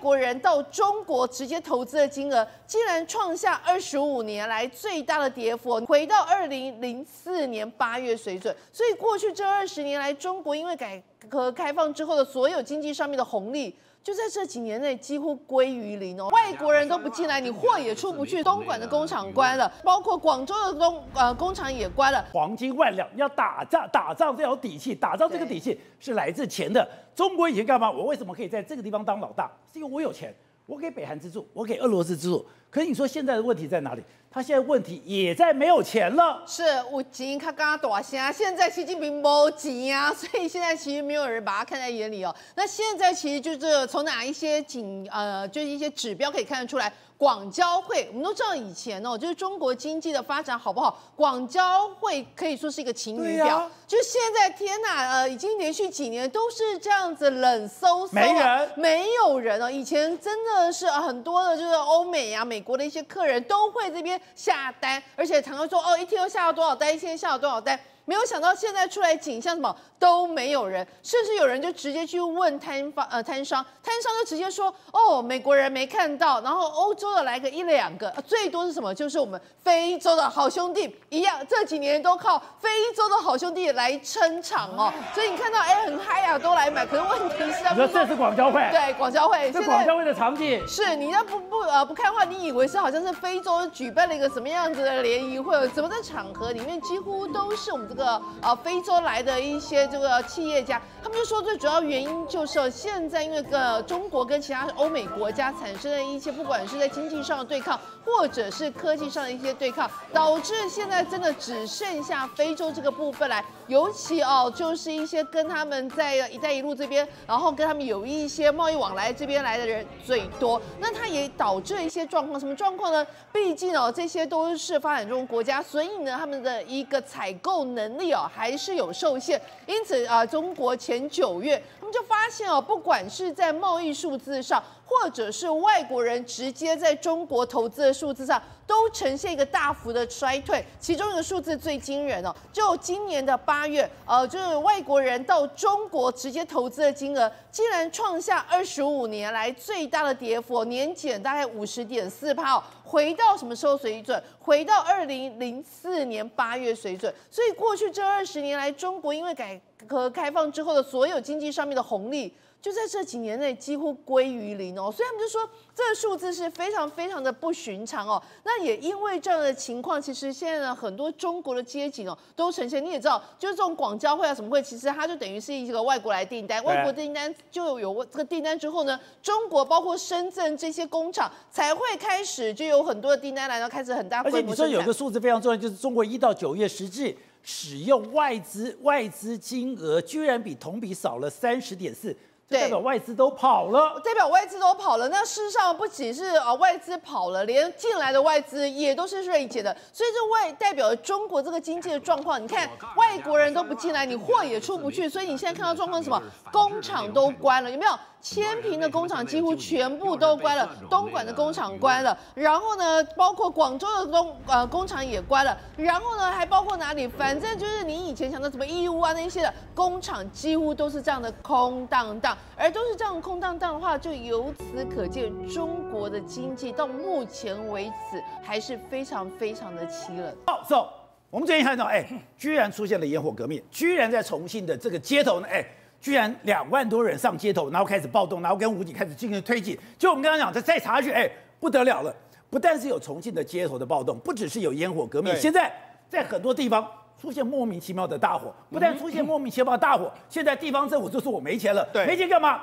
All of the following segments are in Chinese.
国人到中国直接投资的金额，竟然创下二十五年来最大的跌幅，回到二零零四年八月水准。所以过去这二十年来，中国因为改革开放之后的所有经济上面的红利。就在这几年内几乎归于零哦，外国人都不进来，你货也出不去。东莞的工厂关了，包括广州的东呃工厂也关了。黄金万两，要打仗，打仗要有底气，打仗这个底气是来自钱的。中国以前干嘛？我为什么可以在这个地方当老大？是因为我有钱。我给北韩资助，我给俄罗斯资助，可是你说现在的问题在哪里？他现在问题也在没有钱了。是，我钱他刚刚大声，现在习近平没钱啊，所以现在其实没有人把他看在眼里哦。那现在其实就是从哪一些景呃，就是一些指标可以看得出来。广交会，我们都知道以前哦，就是中国经济的发展好不好？广交会可以说是一个晴雨表。就现在，天哪，呃，已经连续几年都是这样子冷飕飕，没人，没有人哦。以前真的是很多的，就是欧美啊、美美国的一些客人都会这边下单，而且常常说哦，一天又下了多少单，一天下了多少单。没有想到现在出来景象什么都没有人，甚至有人就直接去问摊方呃摊商，摊商就直接说哦美国人没看到，然后欧洲的来个一两个，最多是什么？就是我们非洲的好兄弟一样，这几年都靠非洲的好兄弟来撑场哦。所以你看到哎很嗨啊，都来买。可是问题是，你说这是广交会？对，广交会。这广交会的场景是你要不不呃不看的话，你以为是好像是非洲举办了一个什么样子的联谊会？怎么在场合里面几乎都是我们这个。个呃非洲来的一些这个企业家，他们就说最主要原因就是现在因为个中国跟其他欧美国家产生的一些不管是在经济上的对抗，或者是科技上的一些对抗，导致现在真的只剩下非洲这个部分来，尤其哦就是一些跟他们在一带一路这边，然后跟他们有一些贸易往来这边来的人最多，那它也导致一些状况，什么状况呢？毕竟哦这些都是发展中国家，所以呢他们的一个采购能。能力哦还是有受限，因此啊，中国前九月他们就发现哦，不管是在贸易数字上，或者是外国人直接在中国投资的数字上，都呈现一个大幅的衰退。其中一个数字最惊人哦，就今年的八月，呃，就是外国人到中国直接投资的金额，竟然创下二十五年来最大的跌幅，年减大概五十点四帕。回到什么时候水准？回到二零零四年八月水准。所以过去这二十年来，中国因为改革开放之后的所有经济上面的红利。就在这几年内几乎归于零哦，所以他们就说这个数字是非常非常的不寻常哦。那也因为这样的情况，其实现在呢很多中国的街景哦都呈现，你也知道，就是这种广交会啊什么会，其实它就等于是一个外国来订单，外国订单就有这个订单之后呢，中国包括深圳这些工厂才会开始就有很多的订单来，然后开始很大规模而且你说有个数字非常重要，就是中国一到九月实际使用外资外资金额居然比同比少了三十点四。代表外资都跑了，代表外资都跑了。那事实上不仅是啊外资跑了，连进来的外资也都是锐减的。所以这外代表中国这个经济的状况。你看外国人都不进来，你货也出不去。所以你现在看到状况是什么？工厂都关了，有没有？千平的工厂几乎全部都关了，东莞的工厂关了，然后呢，包括广州的东呃工厂也关了，然后呢，还包括哪里？反正就是你以前想的什么义乌啊那些的工厂，几乎都是这样的空荡荡。而都是这样空荡荡的话，就由此可见，中国的经济到目前为止还是非常非常的凄冷。好，so 我们最近看到，哎，居然出现了烟火革命，居然在重庆的这个街头呢，哎。居然两万多人上街头，然后开始暴动，然后跟武警开始进行推挤。就我们刚刚讲，再再查下去，哎，不得了了！不但是有重庆的街头的暴动，不只是有烟火革命，现在在很多地方出现莫名其妙的大火。不但出现莫名其妙的大火，现在地方政府就说我没钱了，没钱干嘛？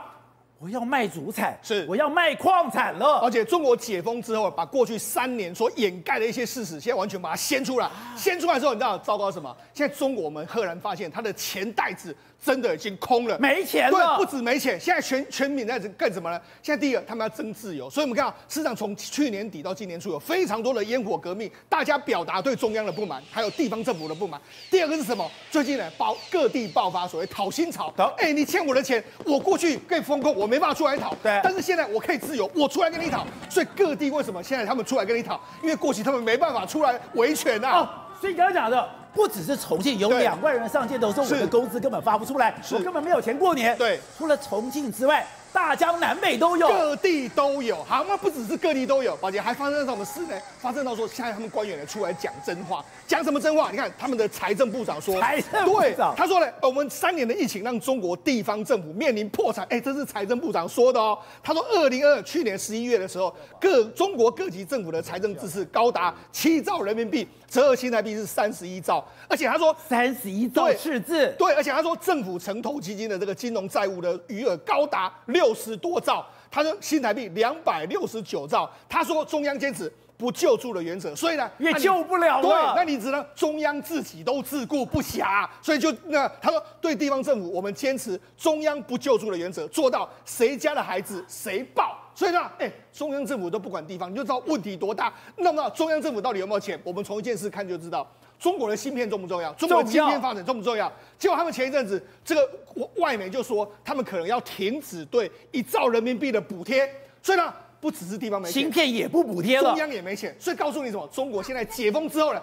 我要卖主产，是我要卖矿产了。而且中国解封之后，把过去三年所掩盖的一些事实，现在完全把它掀出来。掀出来之后，你知道糟糕什么？现在中国我们赫然发现，它的钱袋子。真的已经空了，没钱了。对，不止没钱，现在全全民在干什么呢？现在第一个，他们要争自由，所以我们看到，市场从去年底到今年初，有非常多的烟火革命，大家表达对中央的不满，还有地方政府的不满。第二个是什么？最近呢，爆各地爆发所谓讨薪潮。哎，你欠我的钱，我过去可以封控，我没办法出来讨。对。但是现在我可以自由，我出来跟你讨。所以各地为什么现在他们出来跟你讨？因为过去他们没办法出来维权啊。哦，所以刚刚讲的。不只是重庆有两万人上街头说我的工资根本发不出来，我根本没有钱过年。对，除了重庆之外。大江南北都有，各地都有。好，那不只是各地都有，宝姐还发生什么事呢？发生到说，现在他们官员呢出来讲真话，讲什么真话？你看他们的财政部长说，财政部长他说呢，我们三年的疫情让中国地方政府面临破产。哎，这是财政部长说的哦。他说，二零二去年十一月的时候，各中国各级政府的财政支出高达七兆人民币，折合新台币是三十一兆。而且他说，三十一兆赤字。对，而且他说，政府城投基金的这个金融债务的余额高达六十多兆。他说，新台币两百六十九兆。他说，中央坚持不救助的原则，所以呢，也救不了了。对，那你只能中央自己都自顾不暇，所以就那他说，对地方政府，我们坚持中央不救助的原则，做到谁家的孩子谁抱。所以呢，哎，中央政府都不管地方，你就知道问题多大。那么中央政府到底有没有钱？我们从一件事看就知道。中国的芯片重不重要？中国的芯片发展重不重要？结果他们前一阵子，这个外媒就说，他们可能要停止对一兆人民币的补贴。所以呢，不只是地方没钱，芯片也不补贴了，中央也没钱。所以告诉你什么？中国现在解封之后呢，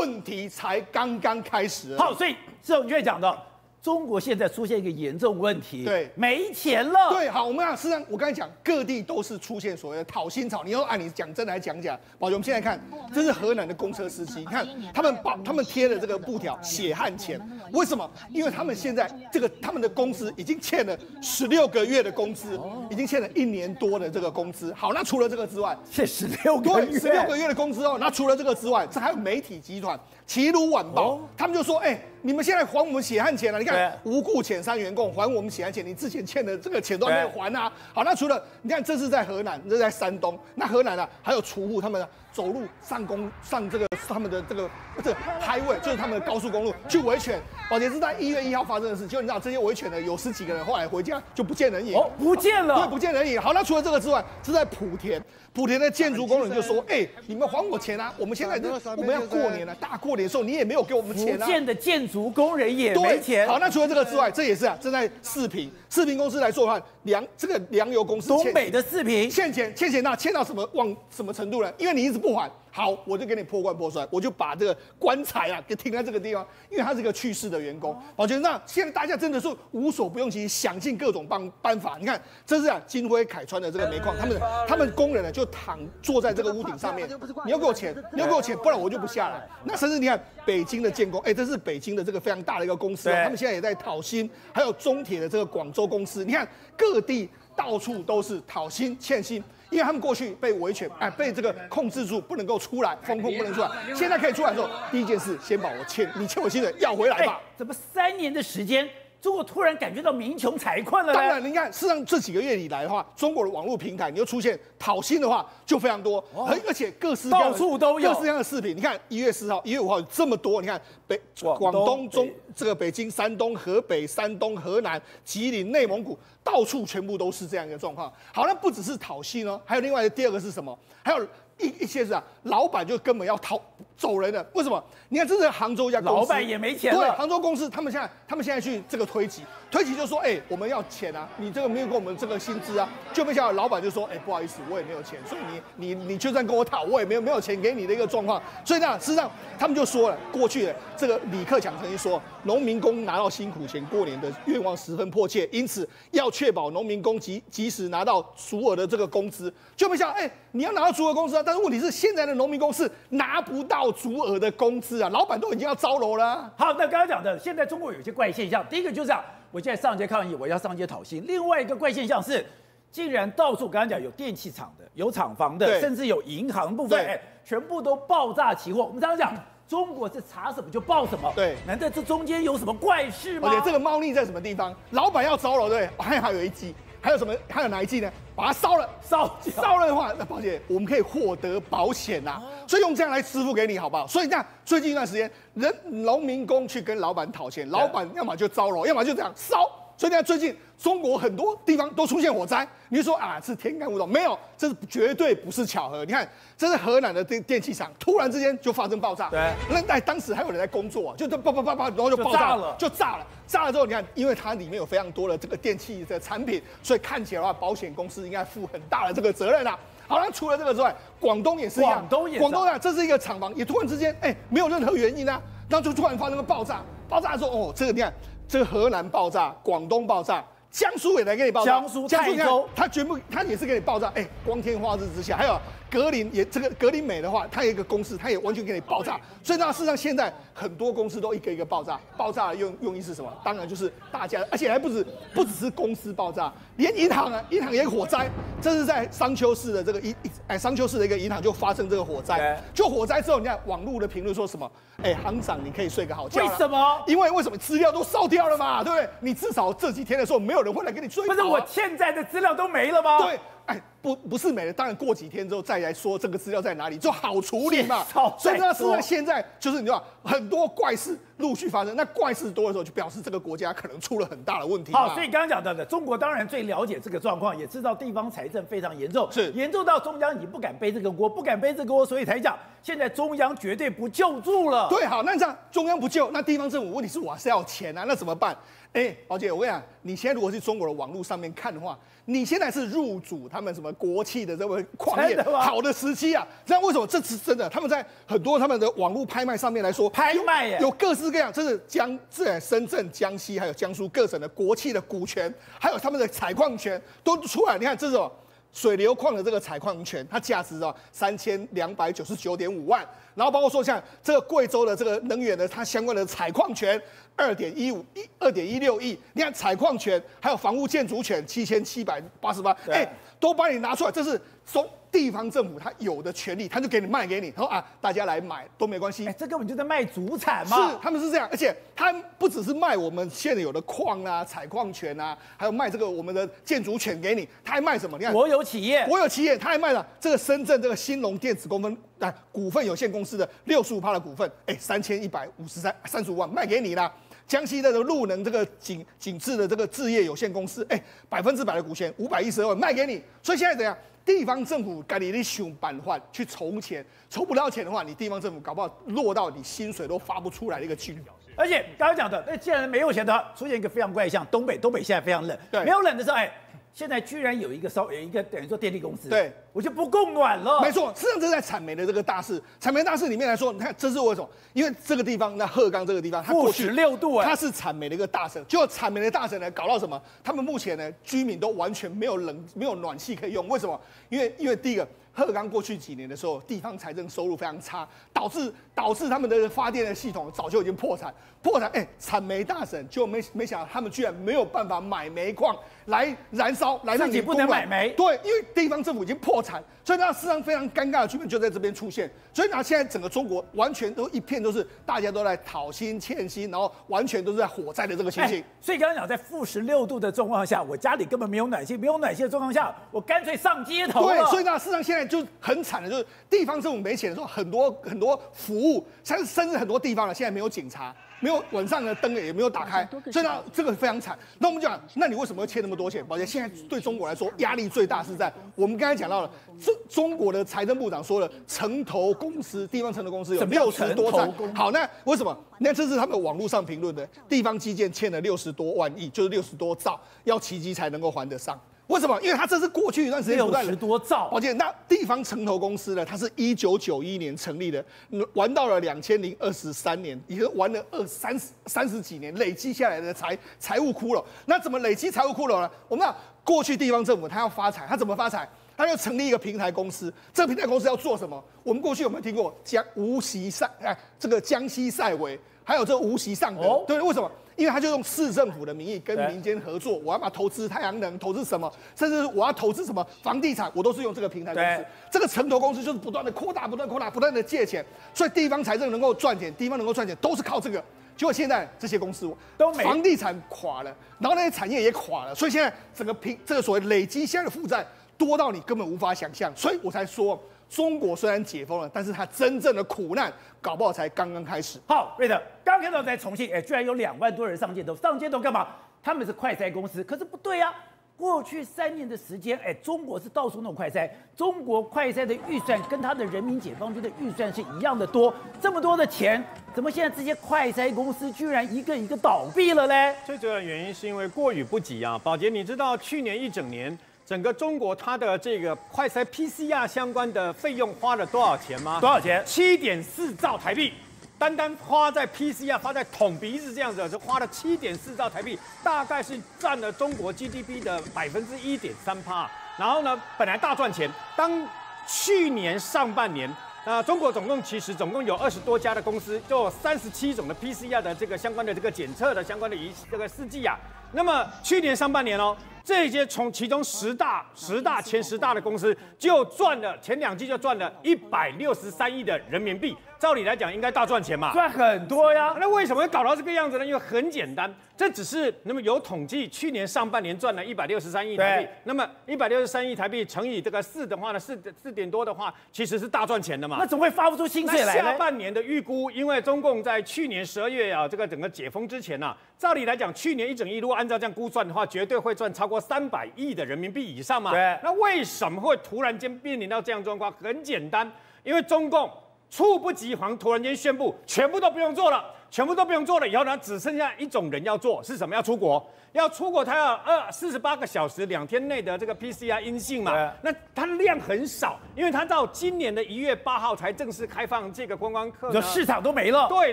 问题才刚刚开始。好，所以这种就会讲到。中国现在出现一个严重问题，对，没钱了。对，好，我们讲，实际上我刚才讲，各地都是出现所谓的讨薪潮。你要按你讲真来讲讲，宝姐，我们现在看，这是河南的公车司机，你看他们把他们贴的这个布条，血汗钱，为什么？因为他们现在这个他们的工资已经欠了十六个月的工资，已经欠了一年多的这个工资。好，那除了这个之外，欠十六个月，十六个月的工资哦。那除了这个之外，这还有媒体集团。齐鲁晚报，他们就说：“哎，你们现在还我们血汗钱了？你看无故遣散员工，还我们血汗钱，你之前欠的这个钱都没有还啊！好，那除了你看，这是在河南，这在山东，那河南呢还有储户，他们走路上公上这个他们的这个这个 highway，就是他们的高速公路去维权。保洁是在一月一号发生的事，就你知道这些维权的有十几个人，后来回家就不见人影，哦，不见了，对，不见人影。好，那除了这个之外，是在莆田。”莆田的建筑工人就说：“哎，你们还我钱啊！我们现在我们要过年了，大过年的时候你也没有给我们钱啊！”福建的建筑工人也没钱。好，那除了这个之外，这也是啊，正在视频视频公司来做的话，粮这个粮油公司东北的视频欠钱欠钱，那欠到什么往什么程度呢？因为你一直不还。好，我就给你破罐破摔，我就把这个棺材啊给停在这个地方，因为他是个去世的员工。我觉得那现在大家真的是无所不用其极，想尽各种办办法。你看，这是啊金辉凯川的这个煤矿，他们他们工人呢就躺坐在这个屋顶上面，你要给我钱，你要给我钱，不然我就不下来。那甚至你看北京的建工，哎，这是北京的这个非常大的一个公司，他们现在也在讨薪，还有中铁的这个广州公司，你看各地到处都是讨薪欠薪。因为他们过去被维权，哎，被这个控制住，不能够出来，风控不能出来。现在可以出来的时候，第一件事先把我欠你欠我薪水要回来吧。怎么三年的时间？中国突然感觉到民穷财困了。当然，你看，事实上这几个月以来的话，中国的网络平台，你又出现讨薪的话，就非常多，而而且各式到处都有各式各样的视频。你看一月四号、一月五号这么多，你看北广东中这个北京、山东、河北、山东、河南、吉林、内蒙古，到处全部都是这样一个状况。好，那不只是讨薪哦，还有另外的第二个是什么？还有。一一些是啊，老板就根本要逃走人了。为什么？你看，这是杭州一家公司，老板也没钱对，杭州公司他们现在，他们现在去这个推挤，推挤就说，哎，我们要钱啊，你这个没有给我们这个薪资啊，就被下老板就说，哎，不好意思，我也没有钱，所以你你你就算跟我讨，我也没有没有钱给你的一个状况。所以呢，事实上他们就说了，过去的这个李克强曾经说，农民工拿到辛苦钱过年的愿望十分迫切，因此要确保农民工及及时拿到足额的这个工资。就没想，哎，你要拿到足额工资啊。但是问题是，现在的农民工是拿不到足额的工资啊，老板都已经要招楼了。好，那刚刚讲的，现在中国有一些怪现象。第一个就是啊，我现在上街抗议，我要上街讨薪。另外一个怪现象是，竟然到处刚刚讲有电器厂的，有厂房的，甚至有银行部分，哎，全部都爆炸期货。我们常常讲，中国是查什么就爆什么。对，难道这中间有什么怪事吗？而且这个猫腻在什么地方？老板要招楼，对，还还有一季。还有什么？还有哪一季呢？把它烧了，烧烧了的话，那保险，我们可以获得保险呐。所以用这样来支付给你，好不好？所以这样，最近一段时间，人农民工去跟老板讨钱，老板要么就招了，要么就这样烧。所以你看，最近中国很多地方都出现火灾，你就说啊是天干物燥，没有，这是绝对不是巧合。你看，这是河南的电电器厂，突然之间就发生爆炸。对，那在当时还有人在工作，就这叭叭叭叭，然后就爆炸了，就炸了。炸了之后，你看，因为它里面有非常多的这个电器的产品，所以看起来的话，保险公司应该负很大的这个责任啦。好了，除了这个之外，广东也是一样，广东也，广东啊，这是一个厂房，也突然之间，哎，没有任何原因啊，然后就突然发生了爆炸。爆炸的时候，哦，这个你看，这个河南爆炸，广东爆炸。江苏也来给你爆炸，江苏你看泰州它全部他也是给你爆炸，哎，光天化日之下，还有格林也这个格林美的话，它有一个公司，它也完全给你爆炸。所以呢，事实上现在很多公司都一个一个爆炸，爆炸的用用意是什么？当然就是大家，而且还不止不只是公司爆炸，连银行啊，银行也火灾。这是在商丘市的这个一一哎商丘市的一个银行就发生这个火灾，就火灾之后，你看网络的评论说什么？哎，行长你可以睡个好觉了。为什么？因为为什么资料都烧掉了嘛，对不对？你至少这几天的时候，没有人会来给你追。不是我欠债的资料都没了吗？对。哎，不不是没了，当然过几天之后再来说这个资料在哪里，就好处理嘛。所以呢，是在现在就是你知道很多怪事陆续发生，那怪事多的时候，就表示这个国家可能出了很大的问题。好，所以刚刚讲到的，中国当然最了解这个状况，也知道地方财政非常严重，是严重到中央已经不敢背这个锅，不敢背这个锅，所以才讲现在中央绝对不救助了。对，好，那这样中央不救，那地方政府问题是我还是要钱啊，那怎么办？哎，宝姐，我跟你讲，你现在如果去中国的网络上面看的话，你现在是入主他们什么国企的这个矿业好的时期啊？这样为什么？这是真的，他们在很多他们的网络拍卖上面来说，拍卖有各式各样，这是江这深圳、江西还有江苏各省的国企的股权，还有他们的采矿权都出来。你看这种水流矿的这个采矿权，它价值啊三千两百九十九点五万。然后包括说像这个贵州的这个能源的，它相关的采矿权二点一五亿二点一六亿，你看采矿权还有房屋建筑权七千七百八十八，哎，都帮你拿出来，这是中地方政府他有的权利，他就给你卖给你，他说啊，大家来买都没关系，这根本就在卖祖产嘛。是，他们是这样，而且他不只是卖我们现有的矿啊、采矿权啊，还有卖这个我们的建筑权给你，他还卖什么？你看国有企业，国有企业他还卖了这个深圳这个兴隆电子公分啊股份有限公司的六十五趴的股份，哎，三千一百五十三三十五万卖给你了。江西的这个路能这个景景致的这个置业有限公司，哎，百分之百的股权五百一十二万卖给你。所以现在怎样？地方政府赶你的想办法去筹钱，筹不到钱的话，你地方政府搞不好落到你薪水都发不出来的一个境地。而且刚刚讲的，那既然没有钱的话，出现一个非常怪象，东北东北现在非常冷，对，没有冷的时候，哎。现在居然有一个烧有一个等于说电力公司，对我就不供暖了。没错，实际上这在产煤的这个大事，产煤大事里面来说，你看这是为什么？因为这个地方，那鹤岗这个地方，它过去六度它是产煤的一个大省，就产煤的大省呢，搞到什么？他们目前呢，居民都完全没有冷没有暖气可以用，为什么？因为因为第一个。鹤岗过去几年的时候，地方财政收入非常差，导致导致他们的发电的系统早就已经破产，破产哎，产煤大省就没没想到他们居然没有办法买煤矿来燃烧，来让你不能买煤。对，因为地方政府已经破产，所以呢，市场非常尴尬的局面就在这边出现。所以呢，现在整个中国完全都一片都是大家都在讨薪欠薪，然后完全都是在火灾的这个情形。所以刚刚讲在负十六度的状况下，我家里根本没有暖气，没有暖气的状况下，我干脆上街头对，所以呢，市场现在。就很惨的，就是地方政府没钱的时候，很多很多服务，甚至甚至很多地方呢，现在没有警察，没有晚上的灯也没有打开，所以呢，这个非常惨。那我们讲，那你为什么要欠那么多钱？宝姐，现在对中国来说，压力最大是在我们刚才讲到了，中中国的财政部长说了，城投公司，地方城投公司有六十多兆。好，那为什么？那这是他们网络上评论的，地方基建欠了六十多万亿，就是六十多兆，要奇迹才能够还得上。为什么？因为它这是过去一段时间六十多兆。抱歉，那地方城投公司呢？它是一九九一年成立的，玩到了两千零二十三年，已经玩了二三十三十几年，累积下来的财财务窟窿。那怎么累积财务窟窿呢？我们讲过去地方政府它要发财，它怎么发财？它要成立一个平台公司。这个平台公司要做什么？我们过去有没有听过江无锡赛？哎，这个江西赛维，还有这无锡上德，对，为什么？因为他就用市政府的名义跟民间合作，我要把投资太阳能，投资什么，甚至我要投资什么房地产，我都是用这个平台公司。这个城投公司就是不断的扩大，不断扩大，不断的借钱，所以地方财政能够赚钱，地方能够赚钱都是靠这个。结果现在这些公司都房地产垮了，然后那些产业也垮了，所以现在整个平这个所谓累积现在的负债多到你根本无法想象，所以我才说。中国虽然解封了，但是它真正的苦难搞不好才刚刚开始。好，瑞德，刚看到在重庆，哎，居然有两万多人上街头，上街头干嘛？他们是快筛公司，可是不对呀。过去三年的时间，哎，中国是到处弄快筛，中国快筛的预算跟他的人民解放军的预算是一样的多，这么多的钱，怎么现在这些快筛公司居然一个一个倒闭了嘞？最主要原因是因为过于不及啊。宝杰，你知道去年一整年？整个中国它的这个快筛 PCR 相关的费用花了多少钱吗？多少钱？七点四兆台币。单单花在 PCR 花在捅鼻子这样子，是花了七点四兆台币，大概是占了中国 GDP 的百分之一点三趴。然后呢，本来大赚钱，当去年上半年。那中国总共其实总共有二十多家的公司，就有三十七种的 PCR 的这个相关的这个检测的相关的仪这个试剂啊。那么去年上半年哦，这些从其中十大十大前十大的公司就赚了前两季就赚了一百六十三亿的人民币。照理来讲应该大赚钱嘛，赚很多呀。那为什么会搞到这个样子呢？因为很简单，这只是那么有统计，去年上半年赚了一百六十三亿台币，那么一百六十三亿台币乘以这个四的话呢，四四点多的话，其实是大赚钱的嘛。那怎么会发不出薪水来下半年的预估，因为中共在去年十二月啊，这个整个解封之前呢，照理来讲，去年一整一如果按照这样估算的话，绝对会赚超过三百亿的人民币以上嘛。对。那为什么会突然间面临到这样状况？很简单，因为中共。猝不及防，突然间宣布全部都不用做了，全部都不用做了。以后呢，只剩下一种人要做，是什么？要出国，要出国，他要二四十八个小时，两天内的这个 PCR 阴性嘛。那它量很少，因为它到今年的一月八号才正式开放这个观光客，市场都没了。对，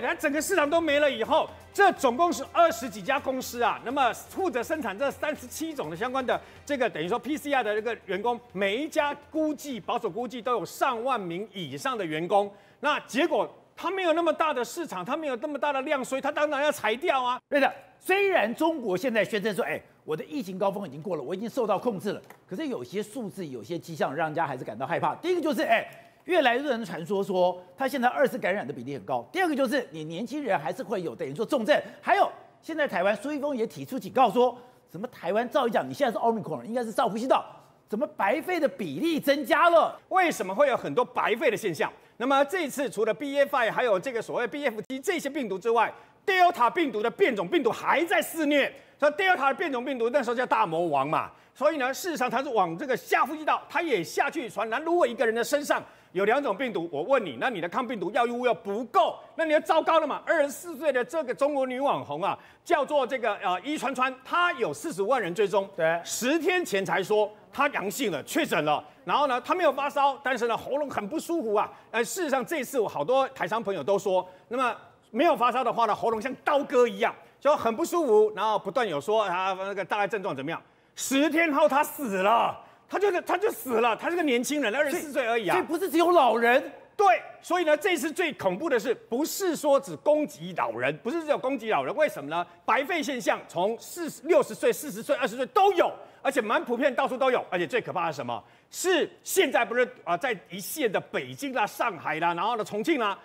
它整个市场都没了以后，这总共是二十几家公司啊。那么负责生产这三十七种的相关的这个等于说 PCR 的这个员工，每一家估计保守估计都有上万名以上的员工。那结果他没有那么大的市场，他没有那么大的量，所以他当然要裁掉啊。对的，虽然中国现在宣称说，哎，我的疫情高峰已经过了，我已经受到控制了，可是有些数字、有些迹象，让人家还是感到害怕。第一个就是，哎，越来越多人传说说他现在二次感染的比例很高。第二个就是，你年轻人还是会有等于说重症。还有，现在台湾苏一峰也提出警告说，什么台湾照一讲，你现在是奥密克戎，应该是照呼吸道，怎么白肺的比例增加了？为什么会有很多白肺的现象？那么这次除了 B F I 还有这个所谓 B F T 这些病毒之外，Delta 病毒的变种病毒还在肆虐。说 Delta 的变种病毒那时候叫大魔王嘛，所以呢，事实上它是往这个下呼吸道，它也下去传染。如果一个人的身上有两种病毒，我问你，那你的抗病毒药物要不够，那你要糟糕了嘛？二十四岁的这个中国女网红啊，叫做这个呃伊川川，她有四十万人追踪，对，十天前才说。她阳性了，确诊了，然后呢，他没有发烧，但是呢，喉咙很不舒服啊。呃，事实上这次我好多台商朋友都说，那么没有发烧的话呢，喉咙像刀割一样，就很不舒服，然后不断有说他那个大概症状怎么样。十天后他死了，他就是他就死了，他是个年轻人，二十四岁而已啊。这不是只有老人？对，所以呢，这次最恐怖的是，不是说只攻击老人，不是只有攻击老人，为什么呢？白肺现象从四六十岁、四十岁、二十岁都有。而且蛮普遍，到处都有。而且最可怕的是什么？是现在不是啊，在一线的北京啦、上海啦，然后呢重庆啦，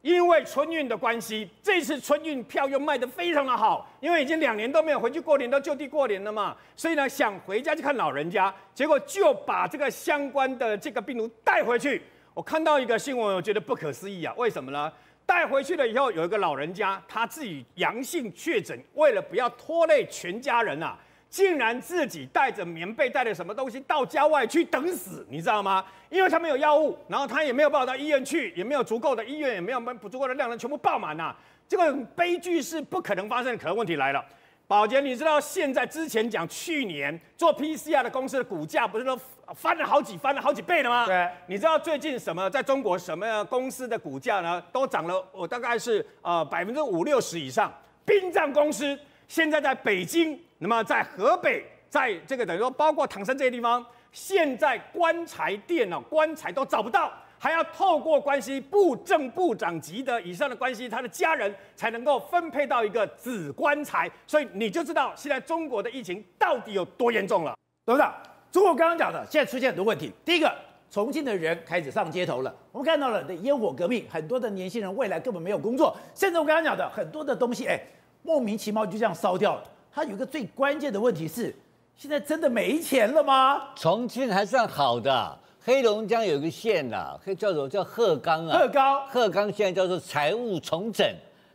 因为春运的关系，这次春运票又卖得非常的好。因为已经两年都没有回去过年，都就地过年了嘛，所以呢想回家去看老人家，结果就把这个相关的这个病毒带回去。我看到一个新闻，我觉得不可思议啊！为什么呢？带回去了以后，有一个老人家他自己阳性确诊，为了不要拖累全家人啊。竟然自己带着棉被，带着什么东西到郊外去等死，你知道吗？因为他没有药物，然后他也没有办法到医院去，也没有足够的医院，也没有不足够的量能，全部爆满呐。这个悲剧是不可能发生的。可能问题来了，宝洁，你知道现在之前讲去年做 PCR 的公司的股价不是都翻了好几翻了好几倍了吗？对。你知道最近什么在中国什么公司的股价呢？都涨了，我大概是呃百分之五六十以上。殡葬公司现在在北京。那么在河北，在这个等于说包括唐山这些地方，现在棺材店哦，棺材都找不到，还要透过关系部正部长级的以上的关系，他的家人才能够分配到一个紫棺材，所以你就知道现在中国的疫情到底有多严重了。董事长，中国刚刚讲的，现在出现很多问题。第一个，重庆的人开始上街头了，我们看到了的烟火革命，很多的年轻人未来根本没有工作，甚至我刚刚讲的很多的东西，哎，莫名其妙就这样烧掉了。它有一个最关键的问题是，现在真的没钱了吗？重庆还算好的，黑龙江有个县呐，叫做叫鹤岗啊。鹤岗，鹤岗现在叫做财务重整，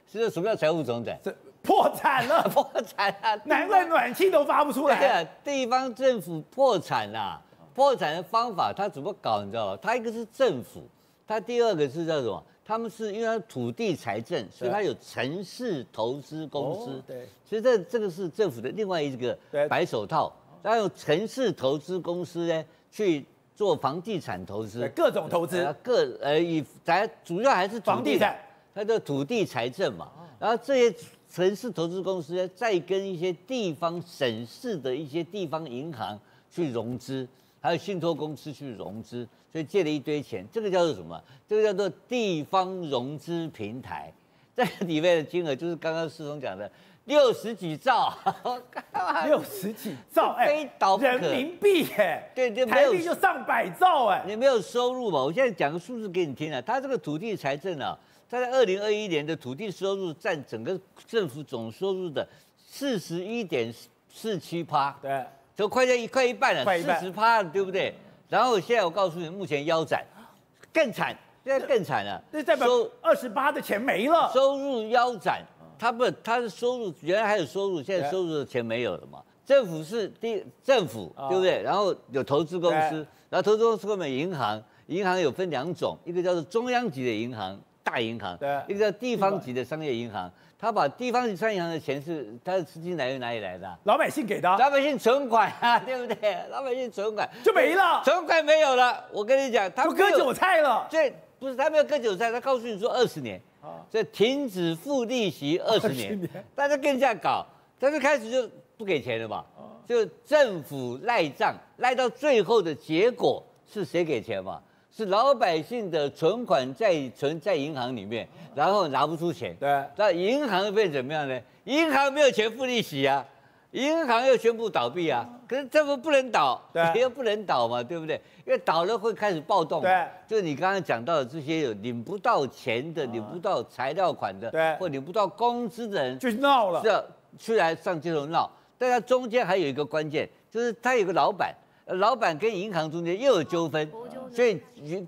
是什么叫财务重整？这破产了，破产了，难怪暖气都发不出来啊。地方政府破产了，破产的方法他怎么搞？你知道吗？他一个是政府，他第二个是叫什么？他们是因为他土地财政，所以它有城市投资公司。对，所以这这个是政府的另外一个白手套。然后城市投资公司呢去做房地产投资，各种投资，各呃以咱主要还是房地产。它的土地财政嘛。然后这些城市投资公司呢，再跟一些地方省市的一些地方银行去融资，还有信托公司去融资，所以借了一堆钱。这个叫做什么？这个叫做地方融资平台。这里面的金额就是刚刚世聪讲的六十几兆，六十几兆，哎非倒人民币，哎，对对台币就上百兆，哎，你没有收入嘛？我现在讲个数字给你听啊，它这个土地财政啊，它在二零二一年的土地收入占整个政府总收入的四十一点四七趴，对，就快在一快一半了，四十趴，对不对？然后现在我告诉你，目前腰斩，更惨，现在更惨了，那代表收二十八的钱没了，收入腰斩，他不，他的收入原来还有收入，现在收入的钱没有了嘛？政府是第政府啊对不对？然后有投资公司，然后投资公司后面有银行，银行有分两种，一个叫做中央级的银行，大银行对，一个叫地方级的商业银行。他把地方级商业银行的钱是他的资金来源哪里来的啊？老百姓给的老百姓存款啊，对不对？老百姓存款就没了，存款没有了。我跟你讲，他就割韭菜了，这不是他没有割韭菜，他告诉你说二十年，这停止付利息二十年年，大家跟人家搞，他就开始就不给钱了嘛，就政府赖账，赖到最后的结果是谁给钱嘛？是老百姓的存款在存在银行里面，然后拿不出钱，对。那银行会怎么样呢？银行没有钱付利息啊，银行又宣布倒闭啊，可是政府不能倒，对。也不能倒嘛，对不对？因为倒了会开始暴动，对。就是你刚刚讲到的这些有领不到钱的、领不到材料款的，对。或领不到工资的人，就闹了。是，要出来上街头闹。但它中间还有一个关键，就是他有个老板，呃老板跟银行中间又有纠纷，所以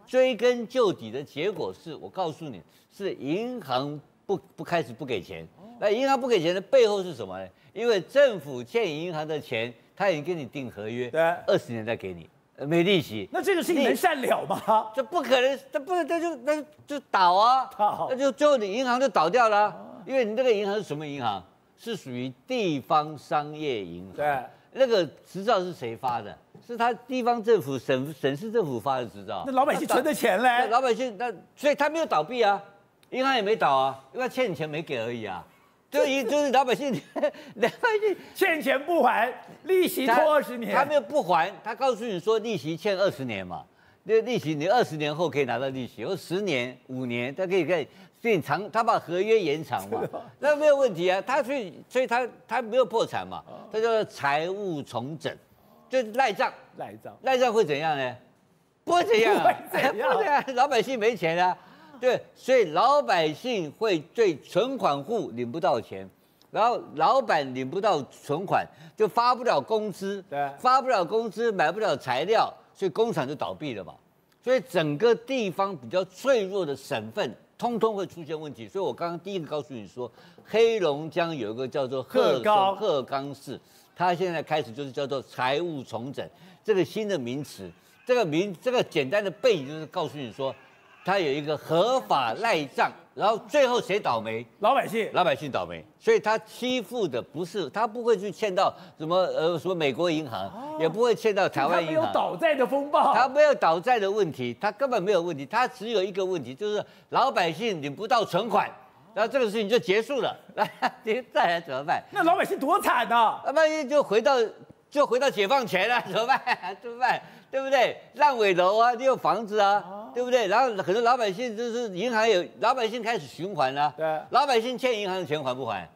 追根究底的结果是我告诉你，是银行不不开始不给钱。那银行不给钱的背后是什么呢？因为政府欠银行的钱，他已经跟你订合约，对二十年再给你，呃没利息。那这个事情能善了吗？这不可能，这不能，这就那就就倒啊 倒，那就最后你银行就倒掉了啊、因为你这个银行是什么银行？是属于地方商业银行。对，那个执照是谁发的？是他地方政府、省省市政府发的执照。那老百姓存的钱那嘞，老百姓，那所以他没有倒闭啊，银行也没倒啊，因为他欠你钱没给而已啊。就一 就是老百姓，老百姓欠钱不还，利息拖二十年，他没有不还，他告诉你说利息欠二十年嘛，那利息你二十年后可以拿到利息，或十年、五年，他可以可以给你长，他把合约延长嘛，那没有问题啊。他所以所以他他没有破产嘛，他叫做财务重整，就是赖账，赖账，赖账会怎样呢？不会怎样、啊，不会怎样。不会啊，老百姓没钱啊，对，所以老百姓会对存款户领不到钱，然后老板领不到存款，就发不了工资，对。发不了工资，买不了材料，所以工厂就倒闭了嘛。所以整个地方比较脆弱的省份，通通会出现问题。所以我刚刚第一个告诉你说，黑龙江有一个叫做鹤岗鹤岗市，它现在开始就是叫做财务重整这个新的名词。这个名这个简单的背景就是告诉你说，它有一个合法赖账，然后最后谁倒霉？老百姓老百姓倒霉，所以他欺负的不是他不会去欠到什么呃什么美国银行，也不会欠到台湾银行他没有。倒债的风暴，他没有倒债的问题，他根本没有问题，他只有一个问题，就是老百姓领不到存款，然后这个事情就结束了。那你再来怎么办？那老百姓多惨呐！那万一就回到就回到解放前了，怎么办？怎么办？对不对？烂尾楼啊，你有房子啊，对不对？然后很多老百姓就是银行有老百姓开始循环了、对老百姓欠银行的钱还不还？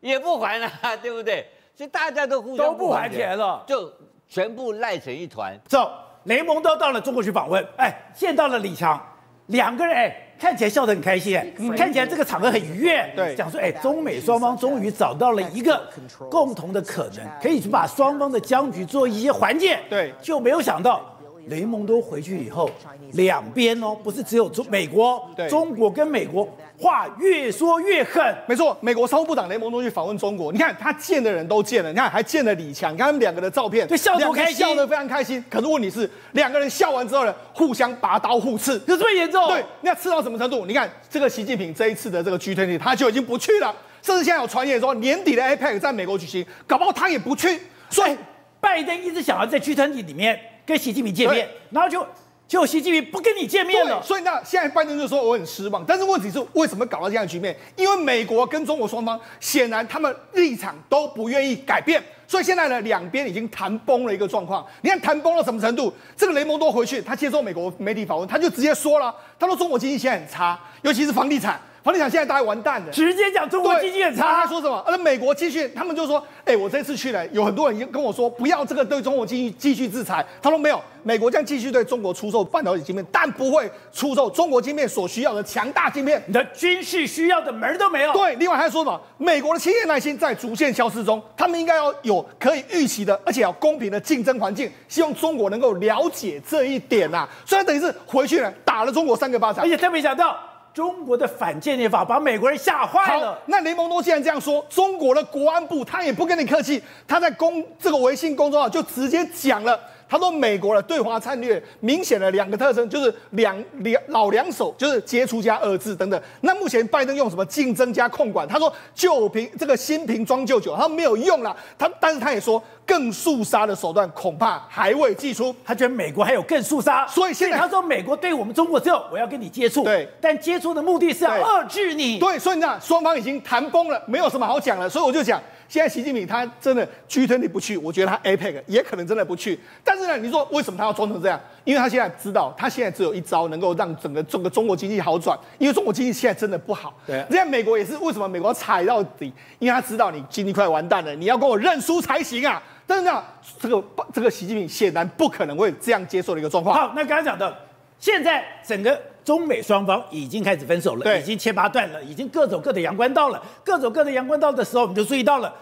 也不还了、对不对？所以大家都互相都不还钱了就全部赖成一团。走，雷蒙都到了中国去访问，哎，见到了李强，两个人哎看起来笑得很开心，哎，看起来这个场合很愉悦。对讲说哎，中美双方终于找到了一个共同的可能，可以去把双方的僵局做一些缓解。对就没有想到。雷蒙多回去以后，两边哦，不是只有中美国，对中国跟美国话越说越狠。没错，美国商务部长雷蒙多去访问中国，你看他见的人都见了，你看还见了李强，你看他们两个的照片，对笑得开心笑得非常开心。可是问题是，两个人笑完之后呢，互相拔刀互刺，有这么严重？对，那刺到什么程度？你看这个习近平这一次的这个 G20，他就已经不去了，甚至现在有传言说年底的 APEC 在美国举行，搞不好他也不去。所以拜登一直想要在 G 团体里面跟习近平见面，然后就结果习近平不跟你见面了，。所以那现在拜登就说我很失望，但是问题是为什么搞到这样的局面？因为美国跟中国双方显然他们立场都不愿意改变，所以现在呢两边已经谈崩了一个状况。你看谈崩到什么程度？这个雷蒙多回去，他接受美国媒体访问，他就直接说了，他说中国经济现在很差，尤其是房地产，房地产现在大概完蛋了。直接讲中国经济很差他。说什么？而美国继续，他们就说，哎、我这次去了，有很多人跟我说，不要这个对中国经济继续制裁。他说没有，美国将继续对中国出售半导体晶片，但不会出售中国晶片所需要的强大晶片。你的军事需要的门儿都没有。对，另外还说什么？美国的企业耐心在逐渐消失中，他们应该要有可以预期的，而且要公平的竞争环境。希望中国能够了解这一点呐、所以等于是回去了，打了中国三个巴掌而。且特别想到中国的反间谍法把美国人吓坏了，。那雷蒙多既然这样说，中国的国安部他也不跟你客气，他在公这个微信公众号就直接讲了。他说，美国的对华战略明显的两个特征就是两两老两手，就是接触加遏制等等。那目前拜登用什么竞争加控管？他说旧瓶这个新瓶装旧酒，他没有用了。他但是他也说，更肃杀的手段恐怕还未祭出。他觉得美国还有更肃杀，所以现在他说美国对我们中国之后，我要跟你接触，对但接触的目的是要遏制你。对，所以你看双方已经谈崩了，没有什么好讲了。所以我就讲，现在习近平他真的 G20 不去，我觉得他 APEC 也可能真的不去。但是呢，你说为什么他要装成这样？因为他现在知道，他现在只有一招能够让整个整个中国经济好转，因为中国经济现在真的不好。对现在美国也是为什么美国要踩到底？因为他知道你经济快完蛋了，你要跟我认输才行啊。但是呢，这个这个习近平显然不可能会这样接受的一个状况。好，那刚才讲的，现在整个中美双方已经开始分手了，已经切八段了，已经各走各的阳关道了。各走各的阳关道的时候，我们就注意到了，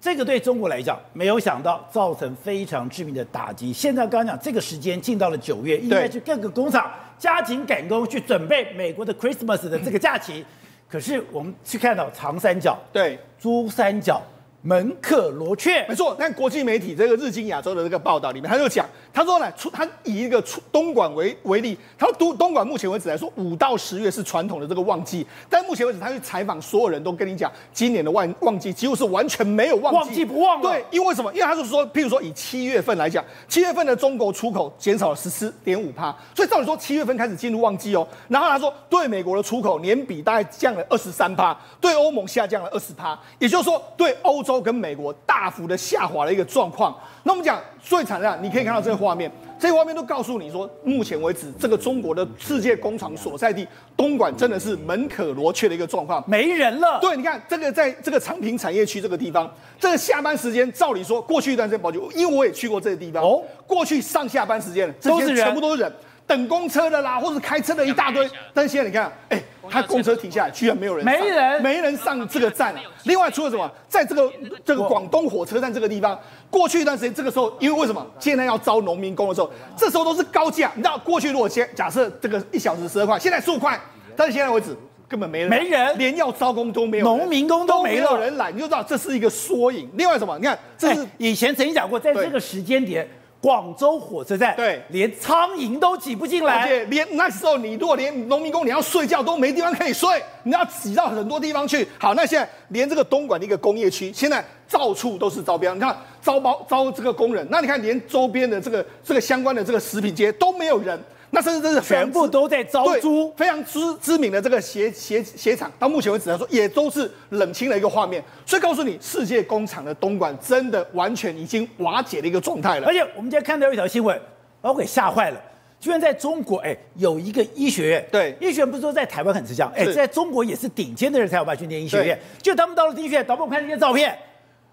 这个对中国来讲，没有想到造成非常致命的打击。现在刚刚讲这个时间进到了九月，应该去各个工厂加紧赶工去准备美国的 Christmas 的这个假期。可是我们去看到长三角、对，珠三角、门可罗雀没，错，但国际媒体这个日经亚洲的这个报道里面，他就讲，他说呢，出他以一个出东莞为为例，他说东东莞目前为止来说，五到十月是传统的这个旺季，但目前为止他去采访所有人都跟你讲，今年的旺旺季几乎是完全没有旺季，旺季不旺对，因为什么？因为他是说，譬如说以七月份来讲，七月份的中国出口减少了十四点五趴，所以照理说七月份开始进入旺季哦。然后他说，对美国的出口年比大概降了二十三趴，对欧盟下降了二十趴，也就是说对欧洲跟美国大幅的下滑的一个状况。那我们讲最惨的啊，你可以看到这个画面，这个画面都告诉你说，目前为止这个中国的世界工厂所在地东莞真的是门可罗雀的一个状况。没人了。对，你看这个在这个长平产业区这个地方，这个下班时间，照理说过去一段时间，宝就因为我也去过这个地方，哦哦，过去上下班时间，这些都是人全部都是人。等公车的啦，或者开车的一大堆，但是现在你看，哎，他公车停下来，居然没有人上，没人没人上这个站啊。另外，除了什么，在这个这个广东火车站这个地方，过去一段时间，这个时候，因为为什么现在要招农民工的时候，这时候都是高价。你知道，过去如果先假设这个一小时十二块，现在十五块，但是现在为止根本没人，没人连要招工都没有人，农民工都没了有人来，你就知道这是一个缩影。另外什么？你看，这是哎以前曾经讲过，在对这个时间点，广州火车站对连苍蝇都挤不进来而来。且连那时候你如果连农民工你要睡觉都没地方可以睡，你要挤到很多地方去。好，那现在连这个东莞的一个工业区，现在到处都是招标，你看招包招这个工人，那你看连周边的这个这个相关的这个食品街都没有人，那甚至这是全部都在招租，非常知知名的这个鞋鞋鞋厂，到目前为止来说，也都是冷清的一个画面。所以告诉你，世界工厂的东莞真的完全已经瓦解的一个状态了而。且我们今天看到一条新闻，把我给吓坏了。居然在中国，哎，有一个医学院，对医学院不是说在台湾很吃香，哎，是在中国也是顶尖的人才有办法去念医学院。就他们到了医学院，导播我们看那些照片，